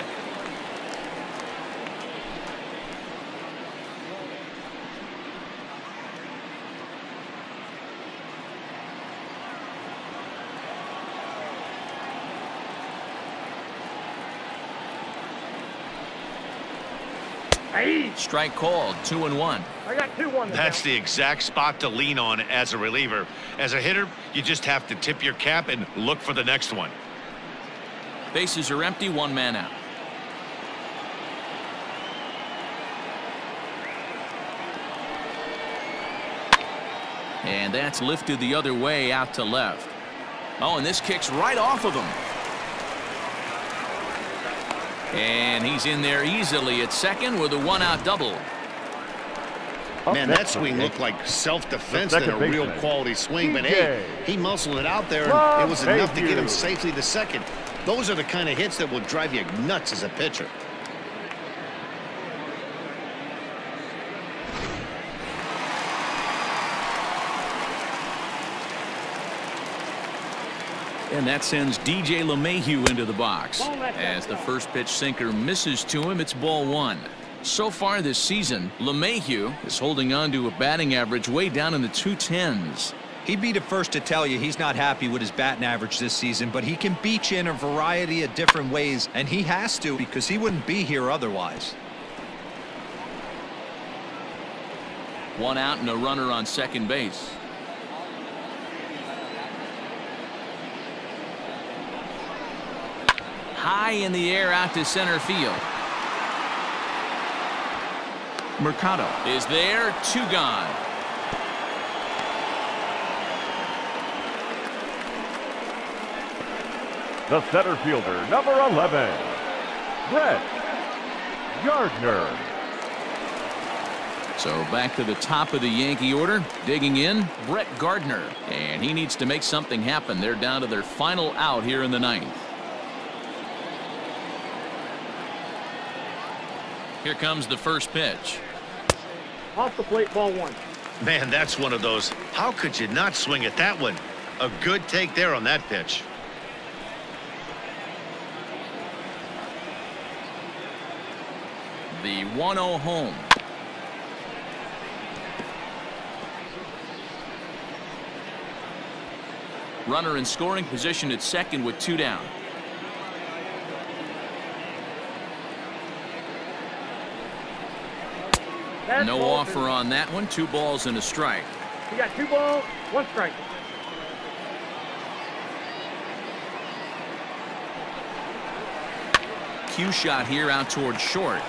Hey, Strike called, two and one. I got 2 1. That's the exact spot to lean on as a reliever. As a hitter, you just have to tip your cap and look for the next one. Bases are empty, one man out. And that's lifted the other way out to left. Oh, and this kicks right off of him. And he's in there easily at second with a one-out double. Up Man, that swing the looked like self-defense The than a real baseman, quality swing. But hey, he muscled it out there, and Rob it was enough to get him safely to second. Those are the kind of hits that will drive you nuts as a pitcher. And that sends DJ LeMahieu into the box. As the first pitch sinker misses to him, it's ball one. So far this season, LeMahieu is holding on to a batting average way down in the 210s. He'd be the first to tell you he's not happy with his batting average this season, but he can beat you in a variety of different ways, and he has to because he wouldn't be here otherwise. One out and a runner on second base. High in the air out to center field. Mercado is there, two gone. The center fielder, number 11, Brett Gardner. So back to the top of the Yankee order, digging in, Brett Gardner. And he needs to make something happen. They're down to their final out here in the ninth. Here comes the first pitch. Off the plate, ball 1. Man, that's one of those. How could you not swing at that one? A good take there on that pitch. The 1-0 home. Runner in scoring position at second with two down. No ball offer on that one. Two balls and a strike. two. You got 2 balls, 1 strike. Cue shot here out towards short.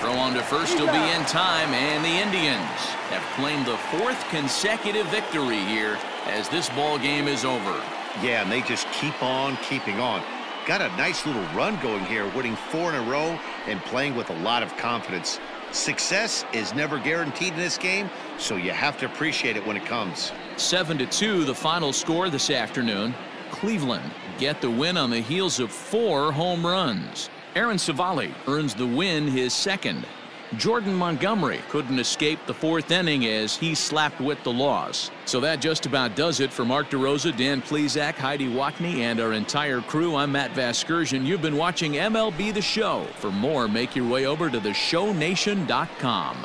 Throw on to first He'll be in time, and the Indians have claimed the fourth consecutive victory here as this ball game is over. Yeah, and they just keep on keeping on. Got a nice little run going here, winning four in a row and playing with a lot of confidence. Success is never guaranteed in this game, so you have to appreciate it when it comes. 7 to 2 the final score this afternoon. Cleveland get the win on the heels of four home runs. Aaron Civale earns the win his second. Jordan Montgomery couldn't escape the fourth inning as he slapped with the loss. So that just about does it for Mark DeRosa, Dan Plesac, Heidi Watney, and our entire crew. I'm Matt Vasgersian. You've been watching MLB The Show. For more, make your way over to theshownation.com.